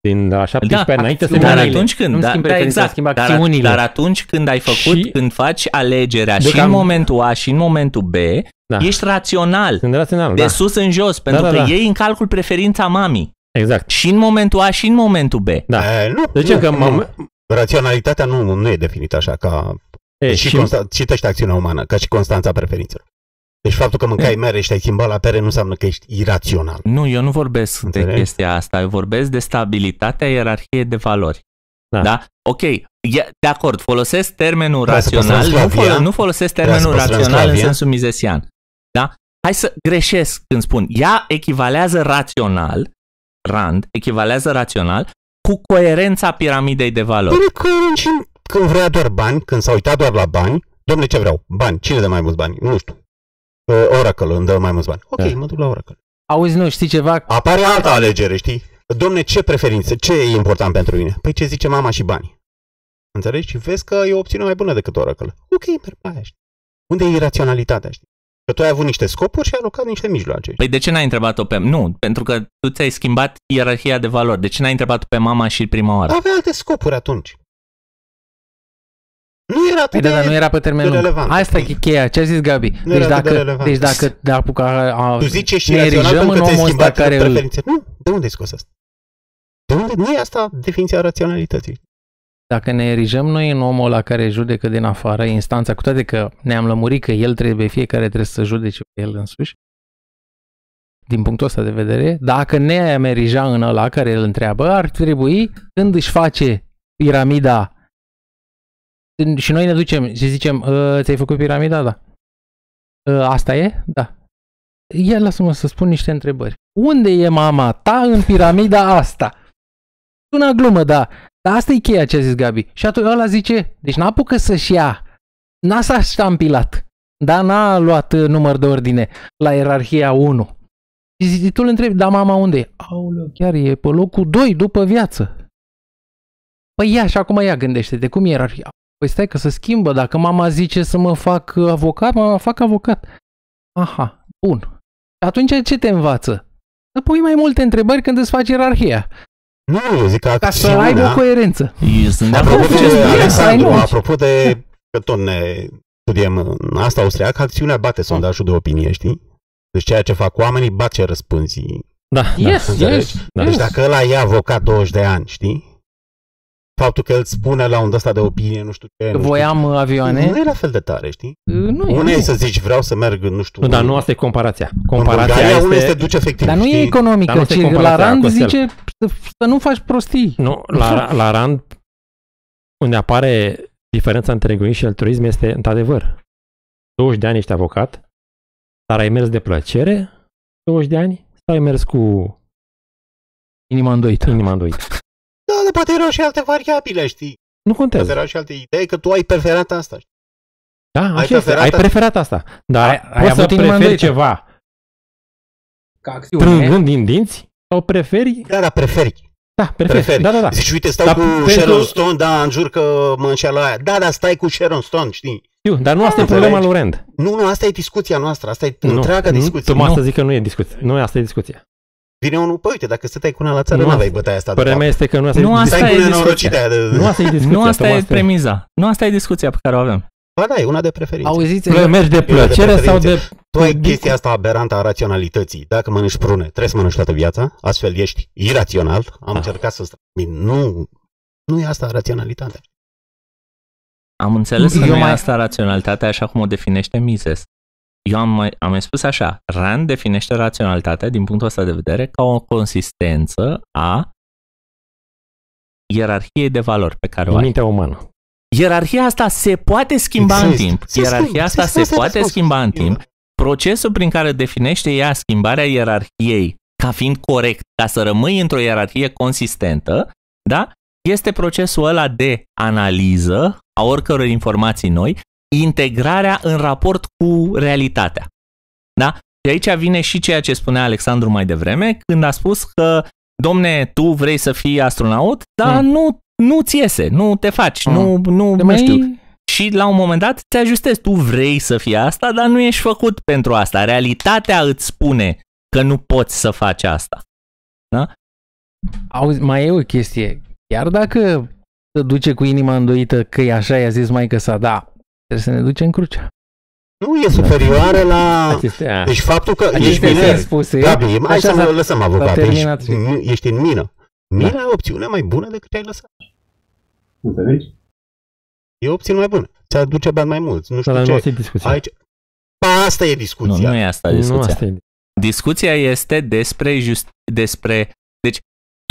din la 17 Da, înainte să Dar meargă atunci când, Nu da, schimb da, preferința, exact, schimb dar, acțiunile. dar atunci când ai făcut, Și- când faci alegerea și Deocam- în momentul A și în momentul B, Da. ești rațional, Sunt rațional, de da. sus în jos, pentru da, că da. iei în calcul preferința mamii. Exact. Și în momentul A și în momentul B. Da. E, nu, Deci nu, că nu. mama, Raționalitatea nu, nu e definită așa ca e, și, și, consta, citește acțiunea umană, ca și constanța preferințelor. Deci faptul că mâncai mere și te-ai schimbat la pere nu înseamnă că ești irațional. Nu, eu nu vorbesc de Înțelegi? chestia asta, eu vorbesc de stabilitatea ierarhiei de valori. Da. Da? Ok, e, de acord, folosesc termenul Trebuie să rațional, păstrăm nu, sclavia. fol- nu folosesc Trebuie să termenul păstrăm rațional în sclavia. sensul mizesian. Da? Hai să greșesc când spun, ea echivalează rațional, rand, echivalează rațional cu coerența piramidei de valori. Păi că și când vrea doar bani, când s-a uitat doar la bani, domne ce vreau? Bani. Cine dă mai mulți bani? Nu știu. Uh, Oracle îmi dă mai mulți bani. Ok, Da. mă duc la Oracle. Auzi, nu, știi ceva? Apare alta alegere, știi? Domne, ce preferințe? Ce e important pentru mine? Păi ce zice mama și bani. Înțelegi? Și vezi că e o opțiune mai bună decât Oracle. Ok, merg pe aia, știi? Unde e iraționalitatea, știi? Că tu ai avut niște scopuri și ai alocat niște mijloace. Păi de ce n-ai întrebat-o pe... Nu, pentru că tu ți-ai schimbat ierarhia de valori. De ce n-ai întrebat-o pe mama și prima oară? Avea alte scopuri atunci. Nu era atât Păi da, de... dar nu era pe termen de lung. relevant. Asta e cheia, ce a zis Gabi. Nu Deci era atât de dacă, relevant. deci dacă de apucă a, Tu zici ești ne irațional erijăm pentru în că ți-ai omul ăsta schimbat care îl... preferințe. Nu, de unde ai scos asta? De unde? Nu e asta definiția raționalității. Dacă ne erijăm noi în omul ăla care judecă din afară, instanța, cu toate că ne-am lămurit că el trebuie, fiecare trebuie să judece pe el însuși, din punctul ăsta de vedere, dacă ne am erija în ăla care îl întreabă, ar trebui, când își face piramida, și noi ne ducem și zicem, "Ă, ți-ai făcut piramida? Da. "Ă, Asta e? Da. Ia lasă-mă să spun niște întrebări. Unde e mama ta în piramida asta? Sună glumă, da. Dar asta e cheia ce a zis Gabi. Și atunci ăla zice, deci n-a apucă să-și ia, n-a s-a ștampilat, dar n-a luat uh, număr de ordine la ierarhia 1. Și zici, tu îl întrebi, da mama unde e? Aoleu, chiar e pe locul 2 după viață. Păi ia și acum ia gândește-te, cum e ierarhia? Păi stai că se schimbă, dacă mama zice să mă fac uh, avocat, mă fac avocat. Aha, bun. Și atunci ce te învață? Să pui mai multe întrebări când îți faci ierarhia, Nu, eu zic că ca să acțiunea... aibă o coerență. Eu sunt de Apropo acord cu ce de, spui. să ai Alexandru, nuci. apropo de că tot ne studiem în asta austriac, acțiunea bate sondajul de opinie, știi? Deci ceea ce fac oamenii bat ce răspunzi Da, da. Yes, Înțelegi? yes. Da. Deci dacă ăla e avocat 20 de ani, știi? Faptul că el spune la un ăsta de opinie, nu știu ce, nu Voiam uh, știu, avioane. nu e la fel de tare, știi? Nu Una e. e să zici vreau să merg, nu știu, Nu, dar în- nu asta e comparația. în Comparația Bulgaria, unde este... se duce efectiv, Dar nu e știi? Dar economică, nu se ci la comparația, rand Costel. zice să, să nu faci prostii. Nu, la, la rand, unde apare diferența între egoism și altruism este, într-adevăr, 20 de ani ești avocat, dar ai mers de plăcere 20 de ani sau ai mers cu Inima îndoită. inima îndoită? Da, dar poate erau și alte variabile, știi? Nu Poate contează. erau și alte idei, că tu ai preferat asta, știi? Da, Ai așa este. preferat Ai asta. preferat asta. Dar Ai- ai, ai poți să avut inima preferi îndoită. ceva Ca acțiune. strângând din dinți sau preferi? Da, dar preferi. Da, preferi. Preferi. Da, da, da. Zici, uite, stau Dar cu pentru- Sharon Stone, da, în jur că mă înșeală aia. Da, dar stai cu Sharon Stone, știi? Știu, dar nu asta e Înțelegi? problema lui Rand. Nu, nu, asta e discuția noastră, asta e Nu, întreaga nu, discuție. Tocmai Nu. asta zic că nu e discuție. Nu, asta e discuția. Vine unul, păi uite, dacă stăteai cu una la țară, Nu, nu aveai asta- bătaia asta de Părerea cap. mea este că nu asta Nu, e asta discuția. Stai cu e nenorocitea aia de... Nu asta e discuția. Nu asta tocmai e premiza. Nu asta e discuția pe care o avem. Ba da, e una de preferință. Auziți? Plă- Mergi de plăcere de sau de... preferințe. Tu ai chestia asta aberantă a raționalității. Dacă mănânci prune, trebuie să mănânci toată viața, astfel ești irațional. Am Ah. încercat să strămin. Nu, nu e asta raționalitatea. Am înțeles că Eu nu e mai- asta raționalitatea așa cum o definește Mises. Eu am mai, am mai spus așa, Rand definește raționalitatea din punctul ăsta de vedere ca o consistență a ierarhiei de valori pe care o În ai. mintea umană. Ierarhia asta se poate schimba în Exist. timp. Se Ierarhia schimbă, asta se se schimbă, poate se schimba în schimbă. timp. Procesul prin care definește ea schimbarea ierarhiei ca fiind corect, ca să rămâi într-o ierarhie consistentă, da? Este procesul ăla de analiză a oricăror informații noi, integrarea în raport cu realitatea. Da? Și aici vine și ceea ce spunea Alexandru mai devreme, când a spus că, domne, tu vrei să fii astronaut, dar Mm. nu, nu ți iese, nu te faci, Mm. nu, nu, De nu mai... știu. Și la un moment dat te ajustezi, tu vrei să fii asta, dar nu ești făcut pentru asta. Realitatea îți spune că nu poți să faci asta. Auzi, mai e o chestie. Chiar dacă se duce cu inima îndoită că e așa, i-a zis maică sa, da, trebuie să ne duce în crucea. Nu e superioară la... Acestea. Deci faptul că ești Acestea bine... fiind spuse, Gabi, hai așa să s-a- mă lăsăm s-a avocat. Ești, terminat și- ești în mină. Mina e opțiunea mai bună decât ce ai lăsat. Înțelegi? E opțiunea mai bună. Ți aduce bani mai mulți. Nu Da, știu dar nu ce. asta e discuția. Aici... Ba, asta e Nu, discuția. nu e asta Nu discuția. asta e. Discuția este despre just, despre deci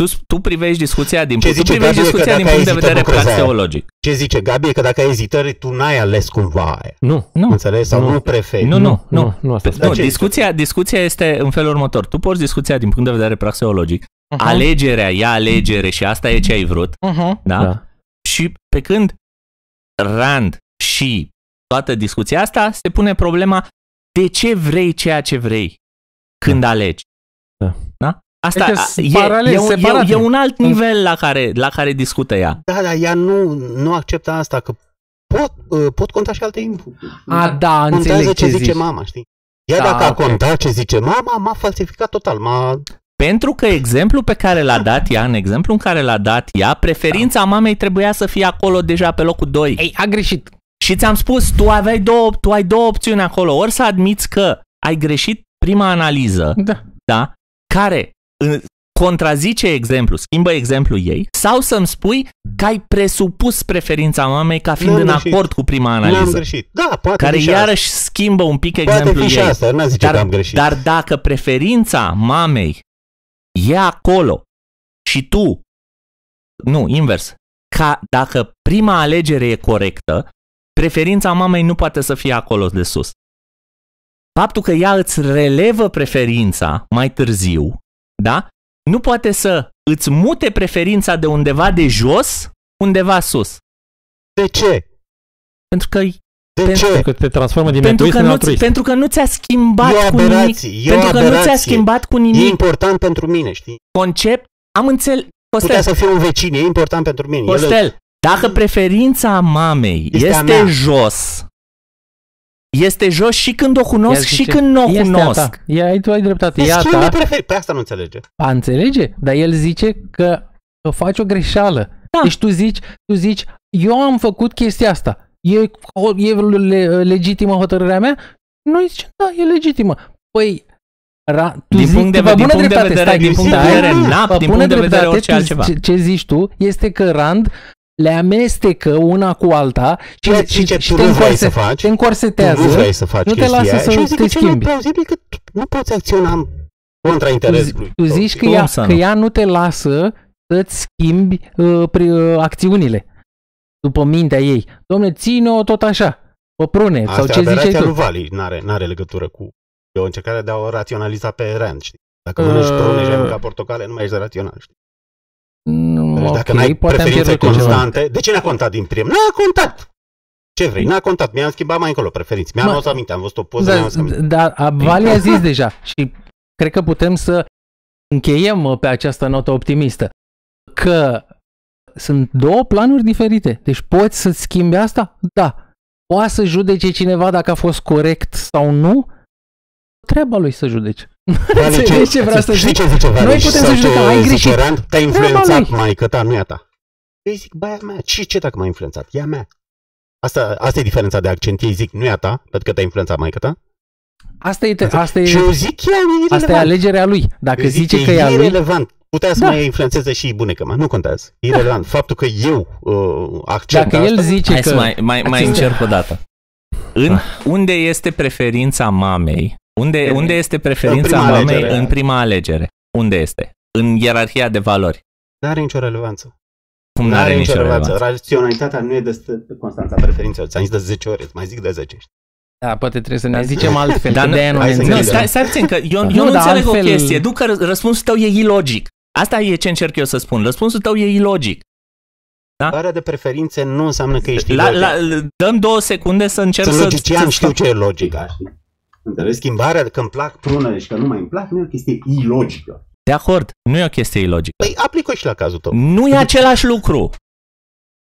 tu, tu privești discuția din Ce punct, tu zice privești Gabi e că discuția din dacă punct de ai vedere ezitat, nu crezi aia. praxeologic. Ce zice Gabi e că dacă ai ezitări, tu n-ai ales cumva aia. Nu, Nu, Înțelegi? Sau Nu. nu, preferi. Nu, nu, nu. nu, nu asta e. Dar nu ce discuția, discuția este în felul următor. Tu porți discuția din punct de vedere praxeologic. Uh-huh. Alegerea e alegere și asta e ce ai vrut. Uh-huh. Da? Da. Și pe când Rand și toată discuția asta, se pune problema de ce vrei ceea ce vrei când alegi. Da. Da? Asta Adică sunt e, paralel, e, un, e, separate. e un alt nivel la care, la care discută ea. Da, dar ea nu, nu acceptă asta, că pot, uh, pot conta și alte info. A, da, Contează înțeleg ce ce zice zici. mama, știi? Ea Da, dacă a ok. contat ce zice mama, m-a falsificat total. M-a... Pentru că exemplul pe care l-a dat ea, în exemplu în care l-a dat ea, preferința mamei trebuia să fie acolo deja pe locul 2. Ei, a greșit. Și ți-am spus, tu, aveai două, tu ai două opțiuni acolo. Ori să admiți că ai greșit prima analiză, Da. da, care în- contrazice exemplu, schimbă exemplul ei, sau să-mi spui că ai presupus preferința mamei ca fiind N-am în greșit. acord cu prima N-am analiză, greșit. Da, poate care fi și iarăși schimbă un pic asta. Poate exemplul fi și ei. asta, n-a zice Dar, că am greșit. dar dacă preferința mamei e acolo și tu, nu, invers, ca dacă prima alegere e corectă, preferința mamei nu poate să fie acolo de sus. Faptul că ea îți relevă preferința mai târziu, da? Nu poate să îți mute preferința de undeva de jos undeva sus. De ce? Pentru că, De Pentru ce? Că te transformă din pentru egoist că, în nu, altruist. pentru că nu ți-a schimbat E o cu nimic. aberație, e o Pentru că nu ți-a aberație. schimbat cu E nimic important pentru mine, știi? concept. Am înțeles. Putea Costel, să fie un vecin, e important pentru mine. El- Costel, dacă preferința mamei Este a este, mea. jos, este jos și când o cunosc Ea și zice, când nu o Este a cunosc. ta. E, ai, tu ai dreptate. Îți E a schimbe ta. prefer- Pe asta nu înțelege. A înțelege? Dar el zice că, că faci o greșeală. Da. Deci tu zici, tu zici, eu am făcut chestia asta. E, o- e le, legitimă hotărârea mea? Noi zicem, da, e legitimă. Păi, Ra, tu Din zici, punct de, pe din bună punct de dreptate, vedere, stai, din punct de stai, vedere NAP, pe din bună punct de vedere dreptate, orice tu- altceva. Ce, ce zici tu este că Rand le amestecă una cu alta și, Ceea și, ce și tu te, nu vrei încorse, să faci, te tu încorsetează. nu vrei să faci nu te chestia lasă aia. să și eu zic te că cel mai schimbi. plauzibil e că tu nu poți acționa în contra Tu, zi- interesului. tu zici că Cum ea, să că nu? ea nu te lasă să-ți schimbi uh, pri, uh, acțiunile după mintea ei. Domne, ține-o tot așa, pe prune, sau Asta ce e ziceai aberația tu. lui Vali, n-are, n-are legătură cu... E o încercare de a o raționaliza pe rand, știi? Dacă mănânci Uh. prune și ai mâncat portocale, nu mai ești rațional, știi? Mm, Deci ok, dacă n-ai poate am preferințe pierdut eu ceva. constante, de ce n-a contat din prim? N-a contat! Ce vrei? N-a contat. Mi-am schimbat mai încolo preferințe. Mi-am Mă, adus aminte, am văzut o poză, Da, mi-am adus aminte. dar a- Vali a zis deja și cred că putem să încheiem uh, pe această notă optimistă că sunt două planuri diferite. Deci poți să-ți schimbi asta? Da. Poate să judece cineva dacă a fost corect sau nu? Treaba lui să judece. Vali, Înțelegi ce vreau să știi zic? ce zice Vali? Noi putem Sau să ce judecăm, ai zice greșit. Rand? Te-a Treaba influențat lui. maică ta, nu e a ta. Eu îi zic, băi, a mea. Și ce dacă m-a influențat? E a mea. Asta, asta e diferența de accent. Ei zic, nu e a ta, pentru că te-a influențat maică ta. Asta e, asta Și e, eu zic, e irrelevant. asta e alegerea lui. Dacă Eu zic zice că e a lui, irrelevant. Putea să Da. mai influențeze și bunica mea, nu contează. Irrelevant. Faptul că eu uh, accept dacă el asta, zice Hai că... să mai, mai, mai Aceste- încerc o dată. În, unde este preferința mamei? Unde, unde este preferința În prima mamei alegere. în prima alegere? Unde este? În ierarhia de valori. nu are nicio relevanță. Cum Nu nu are nicio relevanță. relevanță? Raționalitatea nu e de st- constanța preferințelor. Ți-am zis de 10 ori, îți mai zic de 10. știi? Da, poate trebuie să ne zicem altfel, Dar că nu- de-aia nu hai ne să Nu, înțelegem. înțelegem. stai, stai puțin, că eu, Da. eu Nu, nu, dar înțeleg altfel- o chestie. Nu că ră- răspunsul tău e ilogic. Asta e ce încerc eu să spun. Răspunsul tău e ilogic. Da? Starea de preferințe nu înseamnă că ești La, ilogic. la, dăm două secunde să încerc Sunt să... logician, să- știu ce e logica. Știi? Înțelegi? Schimbarea de că îmi plac prunele și că nu mai îmi plac nu e o chestie ilogică. De acord, nu e o chestie ilogică. Păi aplică și la cazul tău. Nu e același lucru.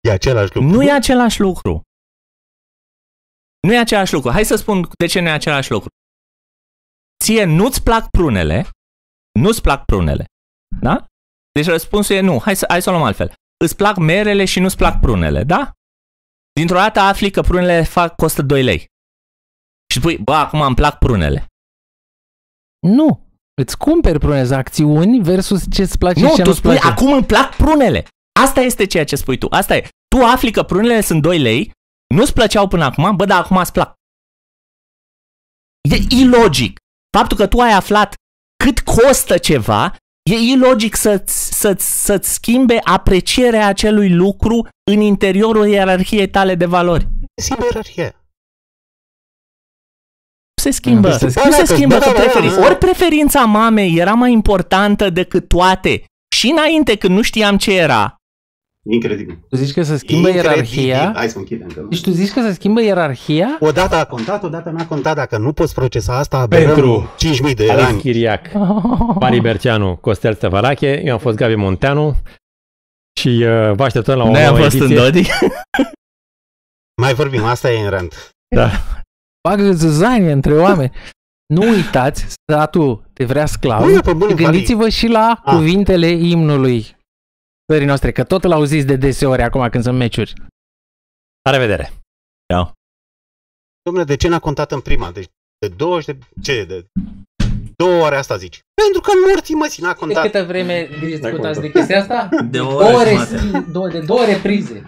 E același lucru. Nu e același lucru. Nu e același lucru. Hai să spun de ce nu e același lucru. Ție nu-ți plac prunele, nu-ți plac prunele. Da? Deci răspunsul e nu. Hai să, hai să o luăm altfel. Îți plac merele și nu-ți plac prunele, da? Dintr-o dată afli că prunele fac, costă 2 lei. Și spui, bă, acum îmi plac prunele. Nu. Îți cumperi prunezi acțiuni versus ce-ți place nu, și ce tu nu-ți spui, place. acum îmi plac prunele. Asta este ceea ce spui tu. Asta e. Tu afli că prunele sunt 2 lei, nu-ți plăceau până acum, bă, dar acum îți plac. E ilogic. Faptul că tu ai aflat cât costă ceva, e ilogic să-ți, să-ți, să-ți schimbe aprecierea acelui lucru în interiorul ierarhiei tale de valori. Sigur, ierarhie. Nu se schimbă. Nu se Nu schimbă. se schimbă Da, că da, da, preferința. da. Ori preferința mamei era mai importantă decât toate. Și înainte când nu știam ce era. Incredibil. Tu zici că se schimbă Incredibil. ierarhia? Hai să închidem. Că nu. Deci tu zici că se schimbă ierarhia? Odată a contat, odată n-a contat. Dacă nu poți procesa asta, aberăm Pentru 5.000 de Alex ani. Chiriac, Mari Berceanu, Costel Stăvarache, eu am fost Gabi Monteanu și uh, vă așteptăm la o Noi am nouă fost în ediție. Dodi. Mai vorbim, asta e în rând. Da. Bagă zăzanie între oameni. Nu uitați, statul te vrea sclav. Nu, e pe bune, și gândiți-vă și la Ah. cuvintele imnului țării noastre, că tot îl auziți de deseori acum când sunt meciuri. La revedere! Domnule, de ce n-a contat în prima? Deci de 20 de... Ce? De două ore asta zici. Pentru că morții măsii n-a De contat. câtă vreme discutați de chestia asta? De o Două, oră re- jumătate. două, de două reprize.